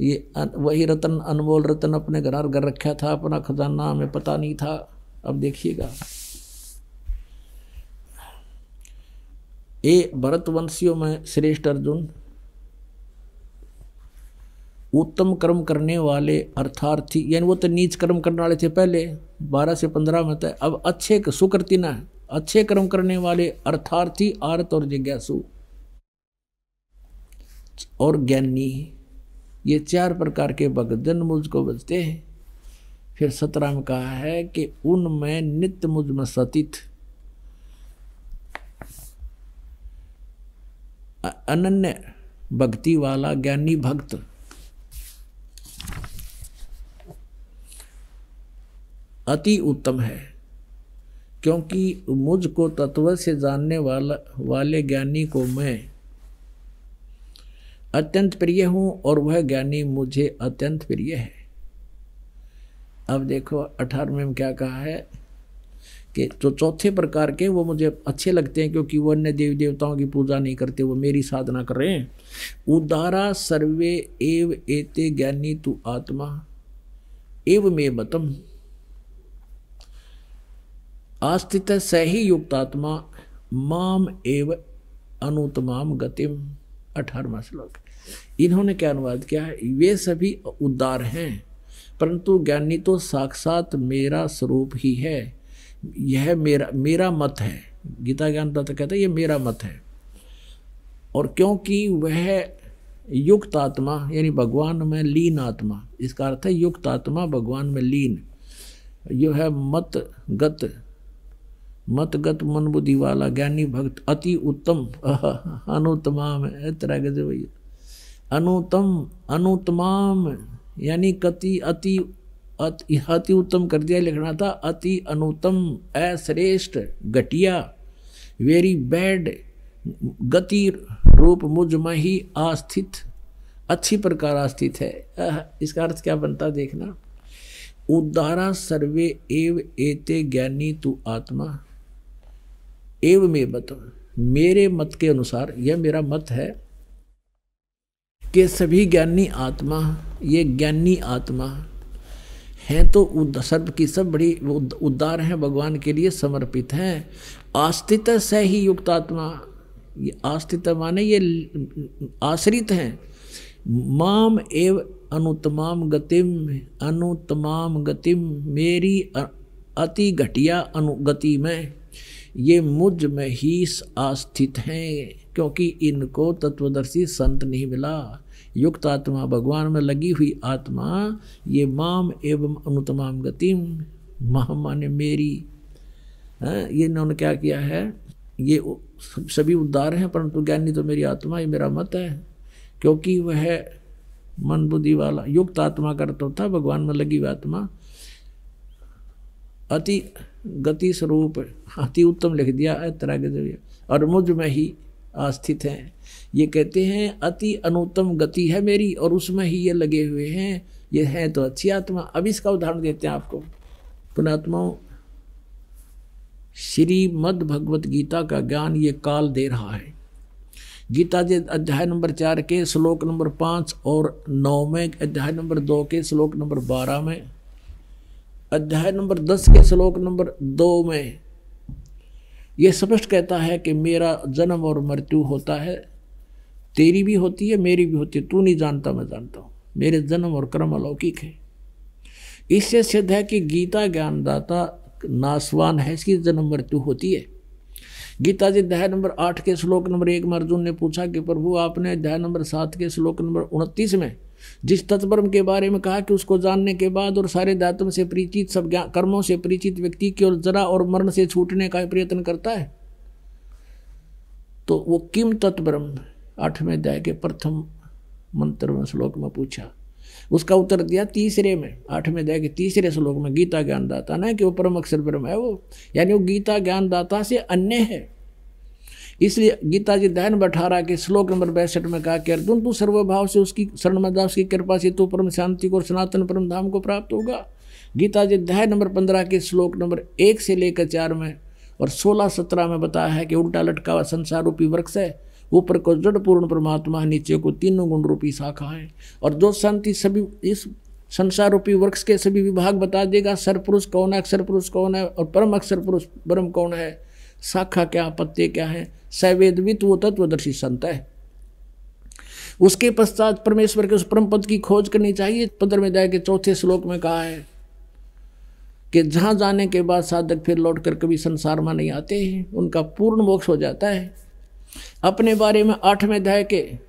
ये वही रतन, अनमोल रतन अपने घर घर रखा था, अपना खजाना हमें पता नहीं था। अब देखिएगा। ए, भरतवंशियों में श्रेष्ठ अर्जुन। उत्तम कर्म करने वाले अर्थार्थी, यानी वो तो नीच कर्म करने वाले थे पहले, बारह से पंद्रह में थे। अब अच्छे सुकृति ना अच्छे कर्म करने वाले अर्थार्थी, आर्त और जिज्ञासु। और ज्ञानी। ये चार प्रकार के भगदन मुझको बजते हैं। फिर सत्रह में कहा है कि उनमें नित्य मुझमें सतित। अनन्य भक्ति वाला ज्ञानी भक्त। अति उत्तम है, क्योंकि मुझको तत्व से जानने वाला वाले ज्ञानी को मैं अत्यंत प्रिय हूँ और वह ज्ञानी मुझे अत्यंत प्रिय है। अब देखो, अठारहवें में क्या कहा है कि जो चौथे प्रकार के वो मुझे अच्छे लगते हैं क्योंकि वो अन्य देवी देवताओं की पूजा नहीं करते, वो मेरी साधना कर रहे हैं। उदारा सर्वे एव एते ज्ञानी तु आत्मा, एव मे बतम आस्थित सही युक्त आत्मा, माम एव अनुतमाम गतिम। अठारवा श्लोक। इन्होंने क्या अनुवाद किया है? वे सभी उदार हैं, परंतु ज्ञानी तो साक्षात मेरा स्वरूप ही है। यह मेरा मेरा मत है। गीता ज्ञान तो कहता है, ये मेरा मत है। और क्योंकि वह युक्त आत्मा, यानी भगवान में लीन आत्मा, इसका अर्थ है युक्त आत्मा, भगवान में लीन। जो है मत गत मतगत मन बुद्धि वाला ज्ञानी भक्त अति उत्तम। अनुतमाम तरह के भैया अनुतम, अनुतमाम, यानी कति, अति अति उत्तम कर दिया, लिखना था, अति अनुतम, अश्रेष्ठ, घटिया वेरी बैड गति रूप, मुझमें ही आस्थित, अच्छी प्रकार आस्थित है। इसका अर्थ क्या बनता देखना? उदारा सर्वे एव एते ज्ञानी तु आत्मा। एव में मत मेरे मत के अनुसार, यह मेरा मत है कि सभी ज्ञानी आत्मा, ये ज्ञानी आत्मा हैं तो सर्व की सब बड़ी उद्धार हैं, भगवान के लिए समर्पित हैं। आस्तित से ही युक्त आत्मा, ये आस्तित माने ये आश्रित हैं। माम एव अनुतमाम गतिम अनुतमाम गतिम, मेरी अति घटिया अनुगति में, ये मुझमें ही आस्थित हैं। क्योंकि इनको तत्वदर्शी संत नहीं मिला। युक्त आत्मा भगवान में लगी हुई आत्मा ये माम एवं अनुतमाम गतिम मह माने मेरी। है हाँ, ये इन्होंने क्या किया है? ये सभी उद्धार हैं परंतु ज्ञानी तो मेरी आत्मा ये मेरा मत है। क्योंकि वह मन बुद्धि वाला युक्त आत्मा करता था भगवान में लगी हुई आत्मा। अति गति स्वरूप अति उत्तम लिख दिया है तरह के और मुझमें ही आस्थित हैं। ये कहते हैं, अति अनुत्तम गति है मेरी और उसमें ही ये लगे हुए हैं। ये है तो अच्छी आत्मा। अब इसका उदाहरण देते हैं आपको। पुणात्माओं श्रीमद भगवत गीता का ज्ञान ये काल दे रहा है। गीता जी अध्याय नंबर चार के श्लोक नंबर पाँच और नौ में, अध्याय नंबर दो के श्लोक नंबर बारह में, अध्याय नंबर दस के श्लोक नंबर दो में यह स्पष्ट कहता है कि मेरा जन्म और मृत्यु होता है, तेरी भी होती है, मेरी भी होती है, तू नहीं जानता, मैं जानता हूँ। मेरे जन्म और कर्म अलौकिक है। इससे सिद्ध है कि गीता ज्ञानदाता नासवान है, इसकी जन्म मृत्यु होती है। गीता जी अध्याय नंबर आठ के श्लोक नंबर एक में अर्जुन ने पूछा कि प्रभु, आपने अध्याय नंबर सात के श्लोक नंबर उनतीस में जिस तत्परम के बारे में कहा कि उसको जानने के बाद और सारे दातम से परिचित, सब कर्मों से परिचित व्यक्ति केवल जरा और मरण से छूटने का प्रयत्न करता है। तो वो किम तत्परम? आठवें अध्याय के प्रथम मंत्र में श्लोक में पूछा। उसका उत्तर दिया तीसरे में। आठवें अध्याय के तीसरे श्लोक में गीता ज्ञानदाता, ना कि वो परम अक्षर ब्रह्म है वो। यानी वो गीता ज्ञानदाता से अन्य है। इसलिए गीता जी ध्यान अठारह के श्लोक नंबर बैसठ में कहा कि अर्जुन, तू सर्वभाव से उसकी शरण मदा उसकी कृपा से तू परम शांति को और सनातन परम धाम को प्राप्त होगा। गीता जी अध्याय नंबर पंद्रह के श्लोक नंबर एक से लेकर चार में और सोलह सत्रह में बताया है कि उल्टा लटका हुआ संसार रूपी वृक्ष है, ऊपर को जड़ पूर्ण परमात्मा है नीचे को तीनों गुण रूपी शाखा है। और जो शांति सभी इस संसार रूपी वृक्ष के सभी विभाग बता देगा सर पुरुष कौन है अक्षर पुरुष कौन है और परम अक्षर पुरुष परम कौन है शाखा क्या, पत्ते क्या है? सवेदवित वो तत्वदर्शी संत है। उसके पश्चात परमेश्वर के उस परम पद की खोज करनी चाहिए। पंद्रह अध्याय के चौथे श्लोक में कहा है कि जहाँ जाने के बाद साधक फिर लौट कर कभी संसार में नहीं आते हैं, उनका पूर्ण मोक्ष हो जाता है। अपने बारे में आठवें अध्याय के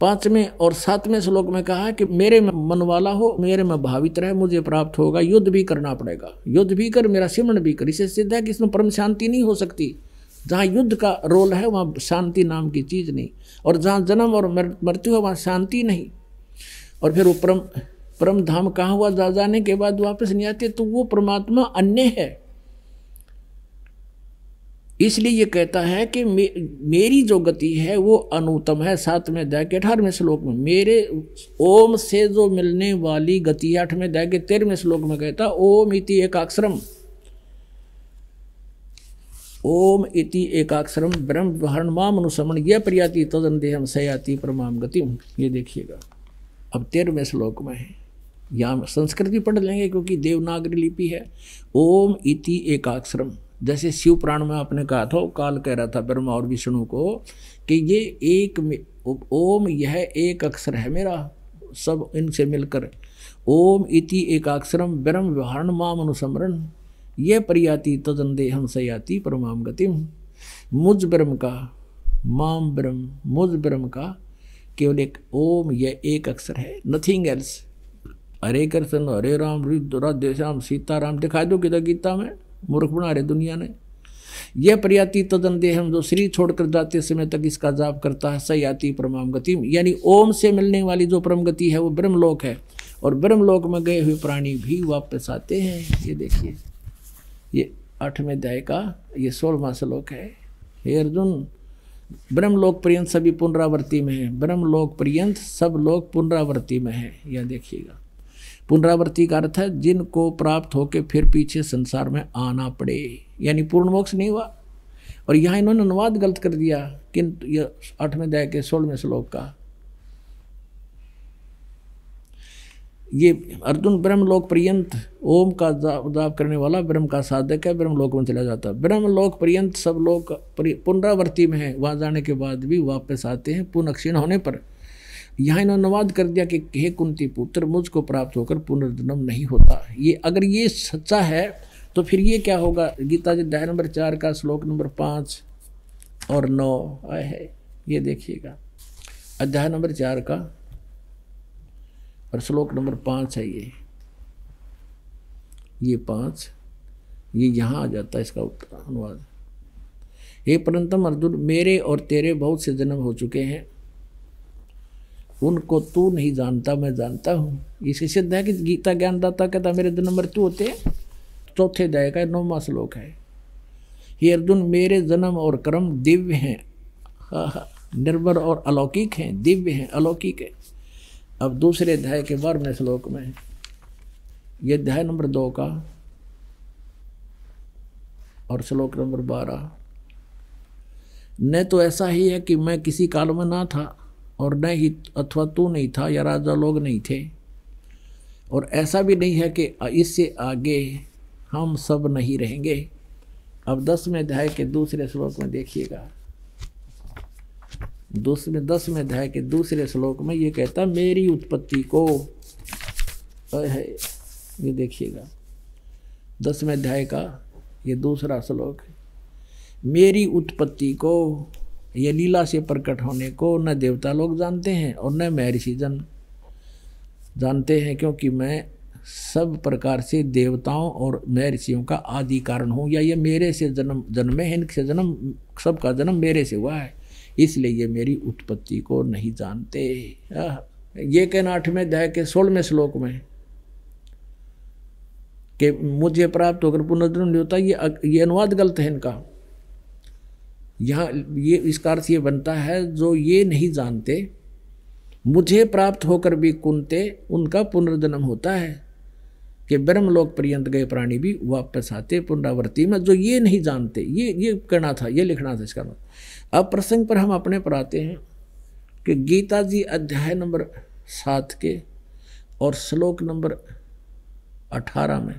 पाँचवें और सातवें श्लोक में कहा है कि मेरे में मन वाला हो, मेरे में भावित रहे, मुझे प्राप्त होगा, युद्ध भी करना पड़ेगा। युद्ध भी कर, मेरा सिमरण भी कर। इसे सिद्ध है कि इसमें परम शांति नहीं हो सकती। जहाँ युद्ध का रोल है, वहाँ शांति नाम की चीज़ नहीं। और जहाँ जन्म और मृत्यु है, वहाँ शांति नहीं। और फिर वो परम परम धाम कहाँ हुआ? जा जाने के बाद वापस नहीं आते। तो वो परमात्मा अन्य है। इसलिए ये कहता है कि मे, मेरी जो गति है वो अनुतम है सातवें अध्याय के अठारहवें श्लोक में। मेरे ओम से जो मिलने वाली गति है आठवें अध्याय के तेरहवें श्लोक में कहता ओम इति एकाक्षरम। ओम इति एकाक्षरम ब्रह्म व्यवहारण माम यह प्रयाति तदन देहम सयाति परमाम गति ये देखिएगा। अब तेरहवें श्लोक में है। यहाँ संस्कृत भी पढ़ लेंगे क्योंकि देवनागरी लिपि है। ओम इति एकाक्षरम। जैसे शिव प्राण में आपने कहा था, वो काल कह रहा था ब्रह्मा और विष्णु को कि ये एक ओम यह एक अक्षर है मेरा, सब इनसे मिलकर। ओम इति एकाक्षरम ब्रह्म व्यवहारण माम अनुसमरण। ये प्रयाति तदंदे हम सयाति परमाम गतिम। मुझ ब्रह्म का, माम ब्रह्म, मुझ ब्रह्म का केवल एक ओम यह एक अक्षर है नथिंग एल्स हरे कृष्ण हरे राम राधे श्याम, सीताराम, दिखा दो गीता गीता में। मूर्ख बना रहे दुनिया ने। यह प्रयाति तदन दे हम जो श्री छोड़कर जाते समय तक इसका जाप करता है सयाति परमाम गति। यानी ओम से मिलने वाली जो परम गति है, वो ब्रह्मलोक है। और ब्रह्मलोक में गए हुए प्राणी भी वापस आते हैं। ये देखिए, ये आठवें अध्याय का, ये सोलवा श्लोक है। हे अर्जुन, ब्रह्मलोक पर्यंत सभी पुनरावृत्ति में है। ब्रह्मलोक पर्यंत सब लोग पुनरावृत्ति में है। यह देखिएगा। पुनरावृत्ति का अर्थ है, जिनको प्राप्त होकर फिर पीछे संसार में आना पड़े। यानी पूर्ण मोक्ष नहीं हुआ। और यहाँ इन्होंने अनुवाद गलत कर दिया, किंतु यह आठवें दया के सोलहवें श्लोक का। ये अर्जुन ब्रह्मलोक पर्यंत, ओम का जाप करने वाला ब्रह्म का साधक है, ब्रह्मलोक में चला जाता है। ब्रह्मलोक पर्यंत सब लोग पुनरावृत्ति में है, वहाँ जाने के बाद भी वापस आते हैं पुनः क्षीण होने पर। यहाँ इन्होंने अनुवाद कर दिया कि हे कुंती पुत्र, मुझको प्राप्त होकर पुनर्जन्म नहीं होता। ये अगर ये सच्चा है तो फिर ये क्या होगा? गीता जी अध्याय नंबर चार का श्लोक नंबर पाँच और नौ आए है। ये देखिएगा। अध्याय नंबर चार का और श्लोक नंबर पाँच है ये। ये पाँच, ये यहाँ आ जाता है इसका उत्तर, अनुवाद। हे परंतम अर्जुन, मेरे और तेरे बहुत से जन्म हो चुके हैं। उनको तू नहीं जानता, मैं जानता हूँ। इसी सिद्ध है कि गीता ज्ञानदाता कहता, मेरे दिन मृत्यु होते चौथे दया का नौवा श्लोक है। ये अर्जुन, मेरे जन्म और कर्म दिव्य हैं। हाँ हाँ निर्भर और अलौकिक हैं, दिव्य हैं, अलौकिक है। अब दूसरे अध्याय के बारहवें श्लोक में, ये अध्याय नंबर दो का और श्लोक नंबर बारह। न तो ऐसा ही है कि मैं किसी काल में ना था और न ही अथवा तू नहीं था या राजा लोग नहीं थे। और ऐसा भी नहीं है कि इससे आगे हम सब नहीं रहेंगे। अब दसवें अध्याय के दूसरे श्लोक में देखिएगा। दूसरे दसवें अध्याय के दूसरे श्लोक में ये कहता, मेरी उत्पत्ति को है। ये देखिएगा। दसवें अध्याय का ये दूसरा श्लोक है। मेरी उत्पत्ति को ये लीला से प्रकट होने को न देवता लोग जानते हैं और न महर्षि जन जानते हैं, क्योंकि मैं सब प्रकार से देवताओं और महर्षियों का आदि कारण हूँ। या ये मेरे से जन्म, जन्मे हैं इनसे जन्म, सबका जन्म मेरे से हुआ है, इसलिए ये मेरी उत्पत्ति को नहीं जानते। ये कहना आठवें अध्याय के सोलहवें श्लोक में कि मुझे प्राप्त होकर पुनर्जन्म नहीं होता, ये ये अनुवाद गलत है इनका। यहाँ ये, इसका अर्थ ये बनता है, जो ये नहीं जानते, मुझे प्राप्त होकर भी कुंते, उनका पुनर्जन्म होता है, कि ब्रह्मलोक पर्यंत गए प्राणी भी वापस आते, पुनरावृत्ति में, जो ये नहीं जानते, ये ये करना था, ये लिखना था इसका मतलब। अब प्रसंग पर हम अपने पर आते हैं, कि गीता जी अध्याय नंबर सात के और श्लोक नंबर अठारह में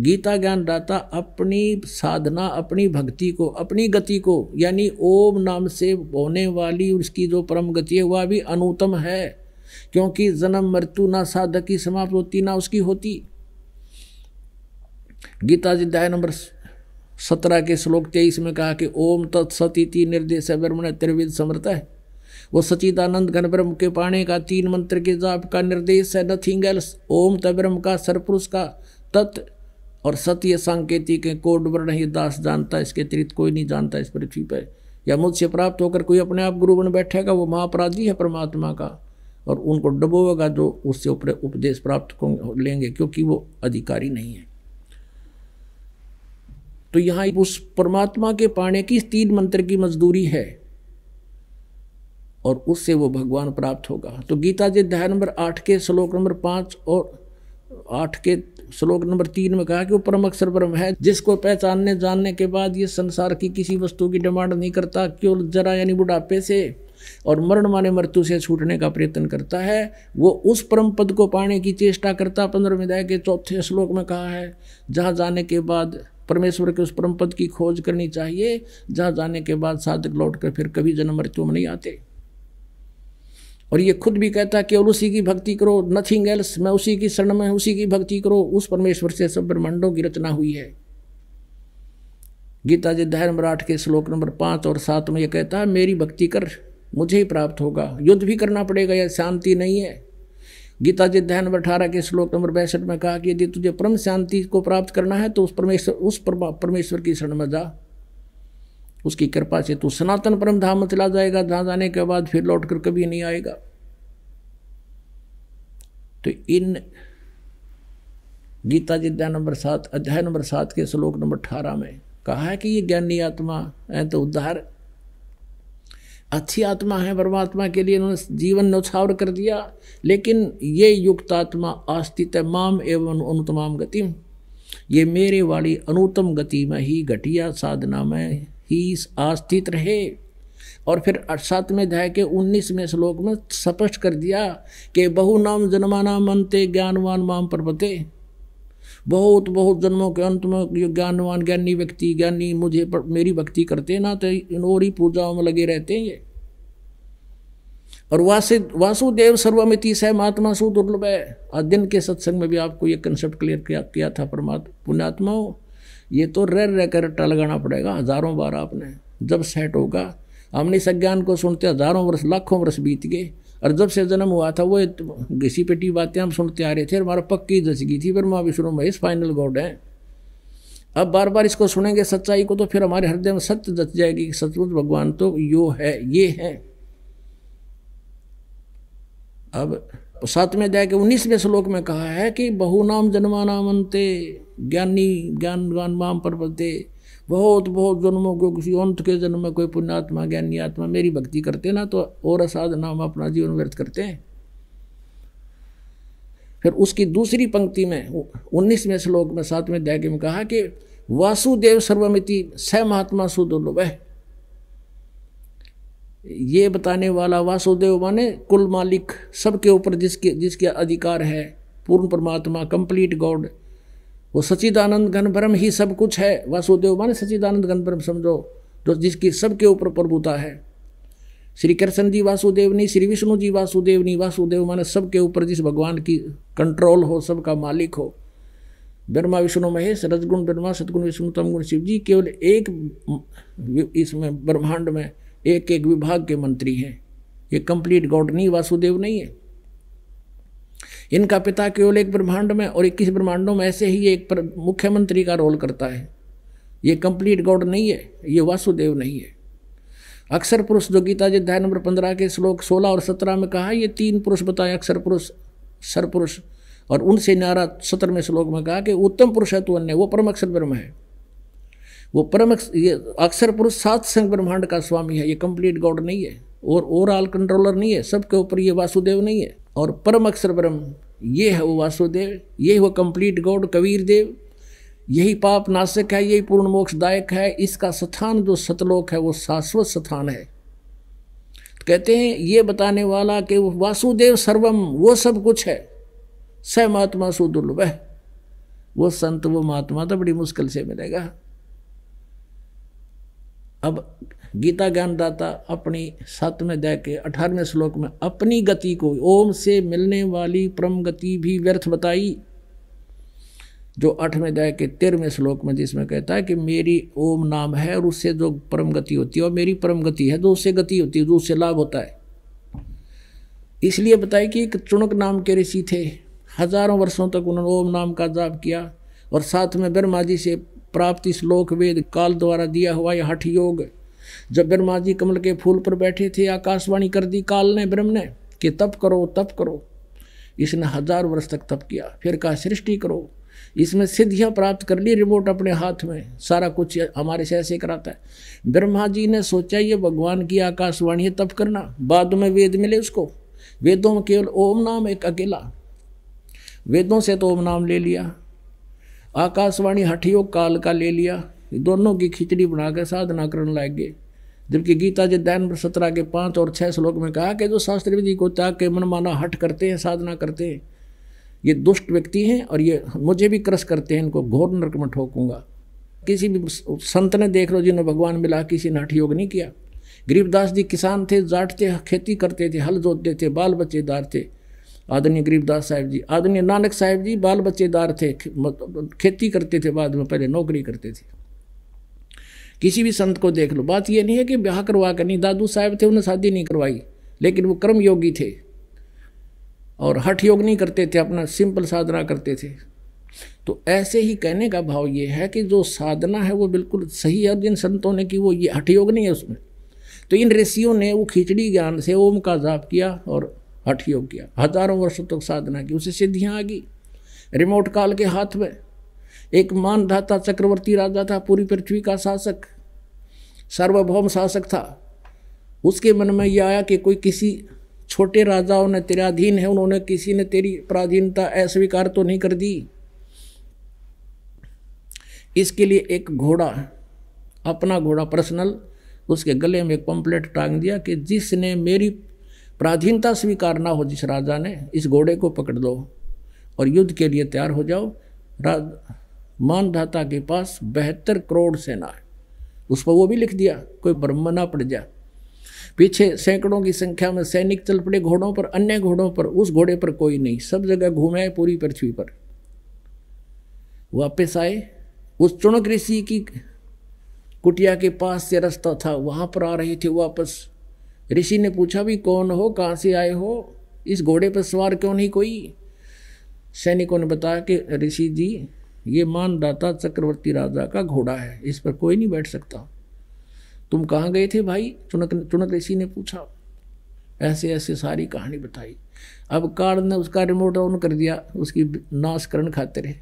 गीता ज्ञान दाता अपनी साधना, अपनी भक्ति को, अपनी गति को, यानी ओम नाम से होने वाली उसकी जो परम गति है, वह भी अनुतम है। क्योंकि जन्म, मृत्यु ना साधक की समाप्त होती, ना उसकी होती। गीता जी अध्याय नंबर सत्रह के श्लोक तेईस में कहा कि ओम तत्सती निर्देश ब्रह्मण त्रिविद समर्थ है। वो सचिदानंद घन ब्रह्म के पाने का, तीन मंत्र के जाप का निर्देश है नथिंग एल्स ओम तब्रह्म का सरपुरुष का, तत् और सत्य सांकेतिक के कोड वर्ण ही दास जानता इसके अतिरिक्त कोई नहीं जानता इस पृथ्वी पर। या मुझसे प्राप्त होकर कोई अपने आप गुरु बन बैठेगा, वो महापराधी है परमात्मा का, और उनको डबोगा जो उससे ऊपर उपदेश प्राप्त लेंगे, क्योंकि वो अधिकारी नहीं है। तो यहाँ उस परमात्मा के पाने की तीन मंत्र की मजदूरी है, और उससे वो भगवान प्राप्त होगा। तो गीता जी अध्याय नंबर आठ के, श्लोक नंबर पाँच और आठ के श्लोक नंबर तीन में कहा कि वो परम अक्षर ब्रह्म है, जिसको पहचानने जानने के बाद ये संसार की किसी वस्तु की डिमांड नहीं करता, केवल जरा यानी बुढ़ापे से और मरण माने मृत्यु से छूटने का प्रयत्न करता है। वो उस परम पद को पाने की चेष्टा करता पंद्रह विदाय के चौथे श्लोक में कहा है, जहाँ जाने के बाद परमेश्वर के उस परम पद की खोज करनी चाहिए, जहाँ जाने के बाद साधक लौट कर फिर कभी जन्म मृत्यु में नहीं आते। और ये खुद भी कहता है केवल उसी की भक्ति करो नथिंग एल्स मैं उसी की शरण, में उसी की भक्ति करो। उस परमेश्वर से सब ब्रह्मांडों की रचना हुई है। गीता जी नंबर आठ के श्लोक नंबर पाँच और सात में यह कहता है, मेरी भक्ति कर, मुझे ही प्राप्त होगा। युद्ध भी करना पड़ेगा या शांति नहीं है। गीता जी अध्याय नंबर अठारह के श्लोक नंबर बैसठ में कहा कि यदि तुझे परम शांति को प्राप्त करना है तो उस परमेश्वर उस परमेश्वर की शरण में जा। उसकी कृपा से तो सनातन परम धाम चला जाएगा, जहाँ जाने के बाद फिर लौट कर कभी नहीं आएगा। तो इन गीता जी नंबर सात, अध्याय नंबर सात के श्लोक नंबर अठारह में कहा है कि ये ज्ञानी आत्मा है तो उद्धार। अच्छी आत्मा है, परमात्मा के लिए उन्होंने जीवन नौछावर कर दिया, लेकिन ये युक्त आत्मा आस्तित माम एवं अनुतमाम गति ये मेरे वाली अनुतम गति में ही घटिया साधना में ही आस्थित रहे। और फिर सातवें अध्याय के उन्नीसवें श्लोक में स्पष्ट कर दिया कि बहु नाम जन्माना मनते ज्ञानवान माम पर्वते। बहुत बहुत जन्मों के अंत में ज्ञानवान ज्ञानी व्यक्ति ज्ञानी मुझे पर, मेरी भक्ति करते ना तो इन और ही पूजाओं में लगे रहते हैं ये। और वासु वासुदेव सर्वमिति सह महात्मा सु दुर्लभ है। आज दिन के सत्संग में भी आपको ये कंसेप्ट क्लियर किया, किया था परमात्मा पुण्यात्माओं। ये तो रह रह कर रट्टा लगाना पड़ेगा, हज़ारों बार आपने जब सेट होगा। हमने इस अज्ञान को सुनते हज़ारों वर्ष, लाखों वर्ष बीत गए। और जब से जन्म हुआ था, वो घिसी पेटी बातें हम सुनते आ रहे थे, हमारा पक्की जच गई थी, ब्रह्मा, विष्णु, महेश, फाइनल गॉड है। अब बार बार इसको सुनेंगे, सच्चाई को तो फिर हमारे हृदय में सत्य जच जाएगी कि सचमुच भगवान तो यो है, ये है। अब सातवें अध्याय के उन्नीसवें श्लोक में कहा है कि बहुनाम जन्मानाम अंते ज्ञानी ज्ञान ज्ञान माम पर्वते, बहुत बहुत जन्मों को किसी अंत के जन्म में कोई पुण्यात्मा, ज्ञानी आत्मा मेरी भक्ति करते ना तो और असाधना में अपना जीवन व्यर्थ करते हैं। फिर उसकी दूसरी पंक्ति में उन्नीसवें श्लोक में सातवें अध्याय में कहा कि वासुदेव सर्वमिति स महात्मा सुदुर्लभ। है ये बताने वाला वासुदेव माने कुल मालिक सबके ऊपर जिसके जिसके अधिकार है, पूर्ण परमात्मा कंप्लीट गॉड वो सचिदानंद घन ही सब कुछ है। वासुदेव माने सचिदानंद घन समझो, जो जिसकी सबके ऊपर प्रभुता है। श्री कृष्ण जी वासुदेव नहीं श्री विष्णु जी वासुदेव नहीं वासुदेव माने सबके ऊपर जिस भगवान की कंट्रोल हो, सबका मालिक हो। ब्रह्मा, विष्णु, महेश, रजगुण, ब्रह्मा, सदगुण, विष्णु, तमगुण शिव जी केवल एक इसमें ब्रह्मांड में एक एक विभाग के मंत्री हैं। ये कंप्लीट गॉड नहीं, वासुदेव नहीं है। इनका पिता केवल एक ब्रह्मांड में और इक्कीस ब्रह्मांडों में ऐसे ही एक मुख्यमंत्री का रोल करता है। ये कंप्लीट गॉड नहीं है, ये वासुदेव नहीं है। अक्षर पुरुष जो गीता जी अध्याय नंबर पंद्रह के श्लोक सोलह और सत्रह में कहा, ये तीन पुरुष बताए, अक्षर पुरुष, सर पुरुष, और उनसे नारा सत्रहवें श्लोक में कहा कि उत्तम पुरुष है तो अन्य, वो परम अक्षर ब्रह्म है। वो परम ये अक्षर पुरुष सात संघ ब्रह्मांड का स्वामी है। ये कंप्लीट गॉड नहीं है। और ओवरऑल कंट्रोलर नहीं है। सबके ऊपर ये वासुदेव नहीं है। और परम अक्षर ब्रह्म, ये है वो वासुदेव, ये वो कंप्लीट गॉड कबीर देव। यही पाप नाशक है, यही पूर्ण मोक्षदायक है। इसका स्थान जो सतलोक है, वो शाश्वत स्थान है। तो कहते हैं, ये बताने वाला कि वासुदेव सर्वम, वो सब कुछ है। स महात्मा सुदुर्लभ वो संत, वो महात्मा तो बड़ी मुश्किल से मिलेगा। अब गीता ज्ञानदाता अपनी सातवें अध्याय के अठारहवें श्लोक में अपनी गति को ओम से मिलने वाली परम गति भी व्यर्थ बताई, जो आठवें अध्याय के तेरहवें श्लोक में जिसमें कहता है कि मेरी ओम नाम है और उससे जो परम गति होती है और मेरी परम गति है, जो उससे गति होती है, जो उससे लाभ होता है। इसलिए बताए कि एक चुनक नाम के ऋषि थे। हज़ारों वर्षों तक उन्होंने ओम नाम का जाप किया और साथ में ब्रह्मा जी से प्राप्त श्लोक वेद काल द्वारा दिया हुआ यह हठ योग। जब ब्रह्मा जी कमल के फूल पर बैठे थे, आकाशवाणी कर दी काल ने ब्रह्म ने कि तप करो तप करो। इसने हज़ार वर्ष तक तप किया। फिर कहा, सृष्टि करो। इसमें सिद्धियाँ प्राप्त कर ली रिमोट अपने हाथ में। सारा कुछ हमारे से ऐसे कराता है। ब्रह्मा जी ने सोचा, ये भगवान की आकाशवाणी है, तप करना। बाद में वेद मिले उसको। वेदों में केवल ओम नाम एक अकेला। वेदों से तो ओम नाम ले लिया। आकाशवाणी हठियोग काल का ले लिया। दोनों की खिचड़ी बनाकर साधना करने लग गए। जबकि गीता जी दैन सत्रह के पाँच और छः श्लोक में कहा कि जो शास्त्री विधि को त्याग के मनमाना हट करते हैं, साधना करते हैं, ये दुष्ट व्यक्ति हैं और ये मुझे भी क्रस करते हैं, इनको घोर नरक में ठोकूँगा। किसी भी संत ने देख लो जिन्होंने भगवान मिला, किसी ने हठ योग नहीं किया। गरीबदास जी किसान थे, जाटते, खेती करते थे, हल जोतते थे, बाल बच्चेदार थे आदरणीय गरीबदास साहिब जी, आदरणीय नानक साहिब जी, बाल बच्चेदार थे खेती करते थे बाद में, पहले नौकरी करते थे। किसी भी संत को देख लो। बात यह नहीं है कि ब्याह करवा कर नहीं, दादू साहब थे, उन्हें शादी नहीं करवाई, लेकिन वो कर्म योगी थे। और हठ योग नहीं करते थे, अपना सिंपल साधना करते थे। तो ऐसे ही कहने का भाव ये है कि जो साधना है, वो बिल्कुल सही है जिन संतों ने कि वो ये हठ योग नहीं है उसमें। तो इन ऋषियों ने वो खिचड़ी ज्ञान से ओम का जाप किया, और हठ योग किया हज़ारों वर्षों तक तो साधना की, उसे सिद्धियाँ आ गई। रिमोट काल के हाथ में एक मानधाता चक्रवर्ती राजा था, पूरी पृथ्वी का शासक, सार्वभौम शासक था। उसके मन में यह आया कि कोई किसी छोटे राजाओं ने, तेरे अधीन है, उन्होंने किसी ने तेरी पराधीनता अस्वीकार तो नहीं कर दी। इसके लिए एक घोड़ा, अपना घोड़ा पर्सनल उसके गले में एक पंपलेट टांग दिया कि जिसने मेरी पराधीनता स्वीकार ना हो जिस राजा ने, इस घोड़े को पकड़ दो और युद्ध के लिए तैयार हो जाओ। मानधाता के पास बहत्तर करोड़ सेना है। उस पर वो भी लिख दिया, कोई ब्रह्म ना पड़ जा। पीछे सैकड़ों की संख्या में सैनिक चल पड़े घोड़ों पर, अन्य घोड़ों पर, उस घोड़े पर कोई नहीं, सब जगह घूमे पूरी पृथ्वी पर। वापस आए, उस चुनक ऋषि की कुटिया के पास से रास्ता था, वहाँ पर आ रहे थे वापस। ऋषि ने पूछा भी कौन हो? कहाँ से आए हो? इस घोड़े पर सवार क्यों नहीं कोई? सैनिकों ने बताया कि ऋषि जी, ये मानदाता चक्रवर्ती राजा का घोड़ा है, इस पर कोई नहीं बैठ सकता। तुम कहाँ गए थे भाई? चुनक चुनक ऋषि ने पूछा। ऐसे ऐसे सारी कहानी बताई। अब काल ने उसका रिमोट ऑन कर दिया, उसकी नाशकरण खातिर,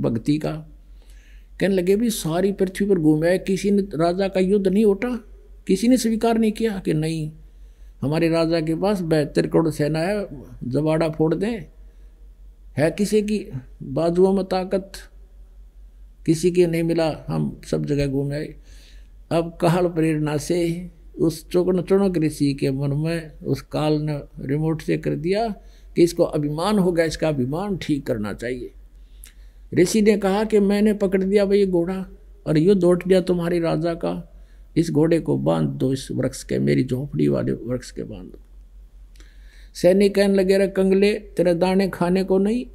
भक्ति का। कहने लगे भी सारी पृथ्वी पर घूमे किसी ने राजा का युद्ध नहीं उठा किसी ने स्वीकार नहीं किया कि नहीं? हमारे राजा के पास बहत्तर करोड़ सेना है जबाड़ा फोड़ दें। है किसी की? बाजुओं में ताकत। किसी के नहीं मिला, हम सब जगह घूमे अब कहल प्रेरणा से उस चुकन चुनक ऋषि के मन में उस काल ने रिमोट से कर दिया कि इसको अभिमान होगा, इसका अभिमान ठीक करना चाहिए। ऋषि ने कहा कि मैंने पकड़ दिया भाई घोड़ा, और युद्ध उठ गया तुम्हारे राजा का। इस घोड़े को बाँध दो, इस वृक्ष के, मेरी झोपड़ी वाले वृक्ष के बाँध दो। सैनिक कहने लगे रे कंगले, तेरे दाने खाने को नहीं?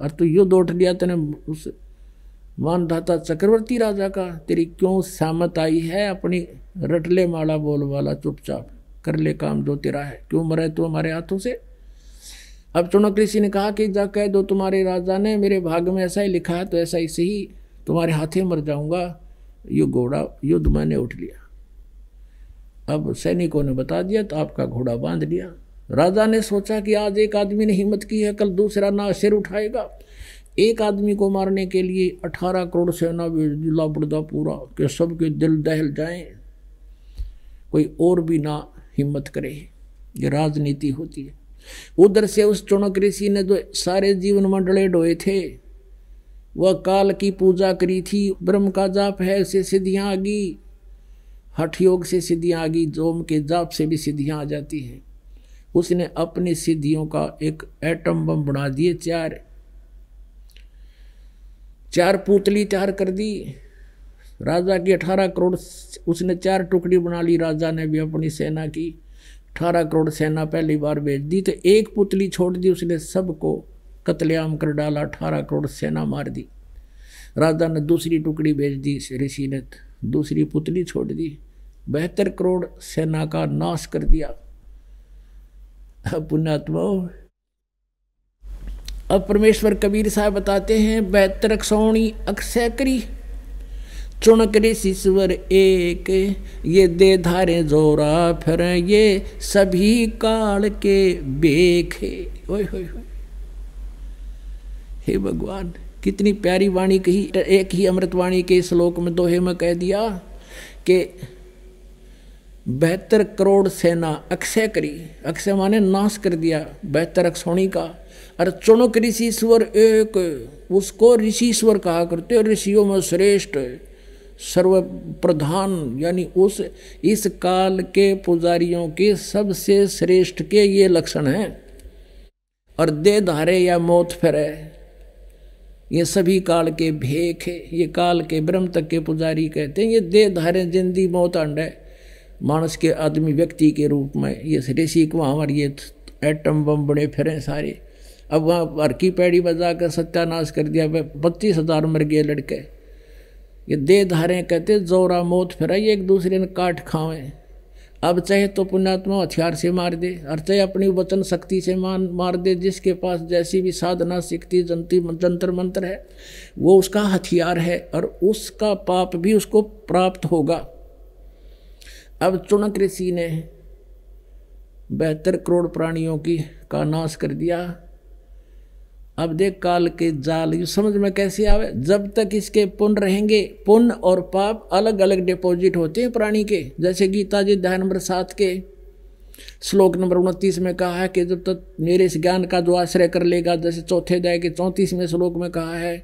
और तू युद्ध उठ लिया, तेने उस मानदाता चक्रवर्ती राजा का। तेरी क्यों सहमत आई है अपनी रटले माला बोल वाला, चुपचाप कर ले काम जो तेरा है? क्यों मरे तू हमारे हाथों से? अब चुनक ऋषि ने कहा कि जा कह दो तुम्हारे राजा ने, मेरे भाग में ऐसा ही लिखा है तो ऐसा ही सही, तुम्हारे हाथे मर जाऊँगा। ये घोड़ा युद्ध मैंने उठ लिया। अब सैनिकों ने बता दिया तो आपका घोड़ा बाँध लिया। राजा ने सोचा कि आज एक आदमी ने हिम्मत की है, कल दूसरा ना सिर उठाएगा। एक आदमी को मारने के लिए अठारह करोड़ सेना जिला पड़ता पूरा, कि सबके दिल दहल जाए। कोई और भी ना हिम्मत करे, ये राजनीति होती है। उधर से उस चुनक ऋषि ने जो सारे जीवन मंडले ढोए थे वह काल की पूजा करी थी। ब्रह्म का जाप है से सिद्धियाँ आ गई हठ योग से सिद्धियाँ आ गई जोम के जाप से भी सिद्धियाँ आ जाती हैं। उसने अपनी सिद्धियों का एक एटम बम बना दिए, चार। चार पुतली तैयार कर दी। राजा की अठारह करोड़ उसने चार टुकड़ी बना ली। राजा ने भी अपनी सेना की। अठारह करोड़ सेना पहली बार भेज दी तो एक पुतली छोड़ दी। उसने सबको कतलेआम कर डाला, अठारह करोड़ सेना मार दी। राजा ने दूसरी टुकड़ी भेज दी, ऋषि ने दूसरी पुतली छोड़ दी। बहत्तर करोड़ सेना का नाश कर दिया। पुण्यात्मा अब परमेश्वर कबीर साहब बताते हैं बेहतर सोणी अक्षय करी। चुनक ऋषिश्वर एक, ये दे धारे जोरा, फिर ये सभी काल के बेखे। होए होए। हे भगवान, कितनी प्यारी वाणी कही, एक ही अमृतवाणी के श्लोक में दोहे में कह दिया कि बहत्तर करोड़ सेना अक्षय करी, अक्षय माने नाश कर दिया बहत्तर अक्षोणी का। और चुणक ऋषिश्वर एक, उसको ऋषिश्वर कहा करते ऋषियों में श्रेष्ठ सर्व प्रधान यानी उस, इस काल के पुजारियों के सबसे श्रेष्ठ के ये लक्षण हैं। और दे धारे या मौत फिरे। ये सभी काल के भेख है, ये काल के ब्रह्म तक के पुजारी कहते हैं, ये दे धारे जिंदी मौत अंड है। मानस के आदमी व्यक्ति के रूप में ये ऋषि हमारे ये एटम बम बड़े फिरे सारे। अब वहाँ हर की पैड़ी बजा कर सत्यानाश कर दिया बत्तीस हज़ार मर गए लड़के। ये दे धारे कहते जोरा मौत फिरा ये एक दूसरे ने काट खावे अब चाहे तो पुण्यात्मा हथियार से मार दे, और चाहे अपनी वचन शक्ति से मान, मार दे, जिसके पास जैसी भी साधना, शक्ति, जंती, जंतर मंत्र है, वो उसका हथियार है, और उसका पाप भी उसको प्राप्त होगा। अब चुनक ऋषि ने बेहतर करोड़ प्राणियों की, का नाश कर दिया अब देख काल के जाल, यू समझ में कैसे आवे? जब तक इसके पुण्य रहेंगे, पुण्य और पाप अलग अलग डिपॉजिट होते हैं प्राणी के। जैसे गीता जी अध्याय नंबर सात के श्लोक नंबर उनतीस में कहा है कि जब तक मेरे इस ज्ञान का जो आश्रय कर लेगा, जैसे चौथे अध्याय के चौंतीसवें श्लोक में कहा है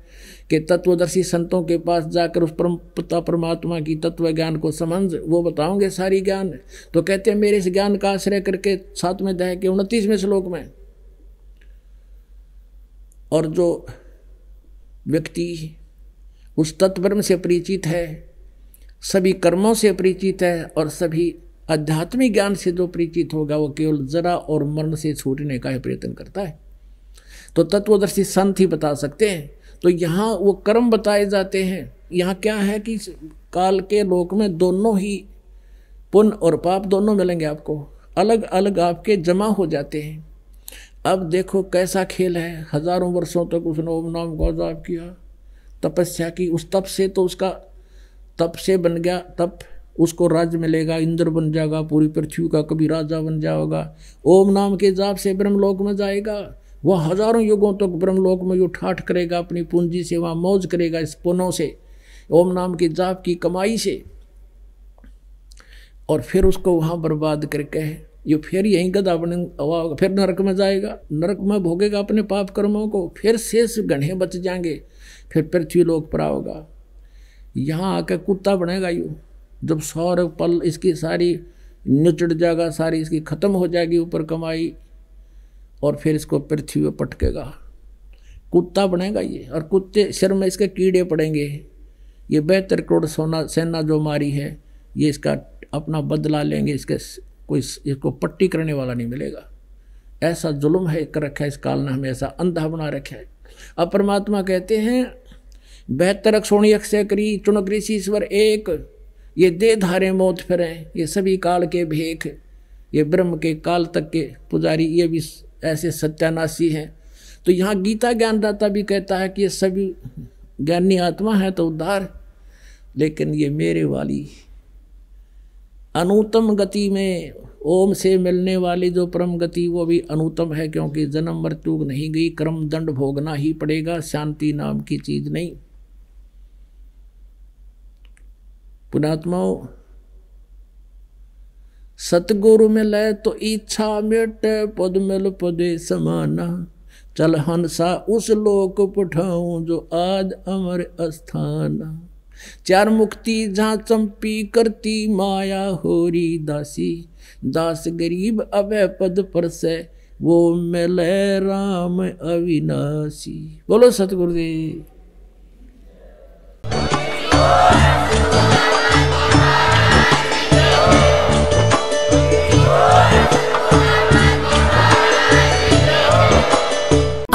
कि तत्वदर्शी संतों के पास जाकर उस परम पिता परमात्मा की तत्व ज्ञान को समझ, वो बताओगे सारी ज्ञान? तो कहते हैं मेरे इस ज्ञान का आश्रय करके सातवें अध्याय के उनतीसवें श्लोक में और जो व्यक्ति उस तत्वब्रह्म से परिचित है, सभी कर्मों से परिचित है और सभी आध्यात्मिक ज्ञान से जो परिचित होगा, वो केवल जरा और मरण से छूटने का ही प्रयत्न करता है। तो तत्वदर्शी संत ही बता सकते हैं। तो यहाँ वो कर्म बताए जाते हैं। यहाँ क्या है कि काल के लोक में दोनों ही पुण्य और पाप दोनों मिलेंगे आपको। अलग अलग आपके जमा हो जाते हैं। अब देखो कैसा खेल है। हज़ारों वर्षों तक उसने ओम नाम को जाप किया। तपस्या की। उस तप से तो उसका तप से बन गया। तप उसको राज्य मिलेगा। इंद्र बन जाएगा। पूरी पृथ्वी का कभी राजा बन जाएगा। ओम नाम के जाप से ब्रह्मलोक में जाएगा। वह हज़ारों युगों तक तो ब्रह्मलोक में जो ठाठ करेगा। अपनी पूंजी से वहाँ मौज करेगा इस पुनों से। ओम नाम के जाप की कमाई से। और फिर उसको वहाँ बर्बाद करके ये फिर यहीं गदा बने फिर नरक में जाएगा। नरक में भोगेगा अपने पाप कर्मों को, फिर शेष गढ़े बच जाएँगे। फिर पृथ्वी लोक पर आओगा। यहाँ आकर कुत्ता बनेगा यू। जब सौर पल इसकी सारी निचड़ जाएगा, सारी इसकी ख़त्म हो जाएगी ऊपर कमाई, और फिर इसको पृथ्वी पर पटकेगा। कुत्ता बनेगा ये, और कुत्ते सिर में इसके कीड़े पड़ेंगे। ये बेहतर करोड़ सोना सेना जो मारी है, ये इसका अपना बदला लेंगे, इसके कोई इसको पट्टी करने वाला नहीं मिलेगा। ऐसा जुल्म है, कर रखा है इस काल ने हमें, ऐसा अंधा बना रखा है। अब परमात्मा कहते हैं, बेहतर अक्षोणी अक्षय करी, चुनक ऋषि ईश्वर एक, ये दे धारे मौत फिर ये सभी काल के भेख, ये ब्रह्म के काल तक के पुजारी, ये भी ऐसे सत्यानाशी हैं। तो यहाँ गीता ज्ञानदाता भी कहता है कि ये सभी ज्ञानी आत्मा है तो उद्धार, लेकिन ये मेरे वाली अनुतम गति में ओम से मिलने वाली जो परम गति, वो भी अनुतम है, क्योंकि जन्म मृत्यु नहीं गई, कर्म दंड भोगना ही पड़ेगा, शांति नाम की चीज़ नहीं। पुणात्माओं, सतगुरु मिले तो इच्छा मिट, पद मिल पदे समाना। चल हंसा उस लोक पठाऊं जो आज अमर अस्थाना चार मुक्ति जहाँ चंपी करती माया होरी दासी। दास गरीब अभय पद पर से वो मैल राम अविनाशी। बोलो सतगुरुदेव।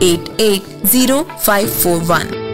880541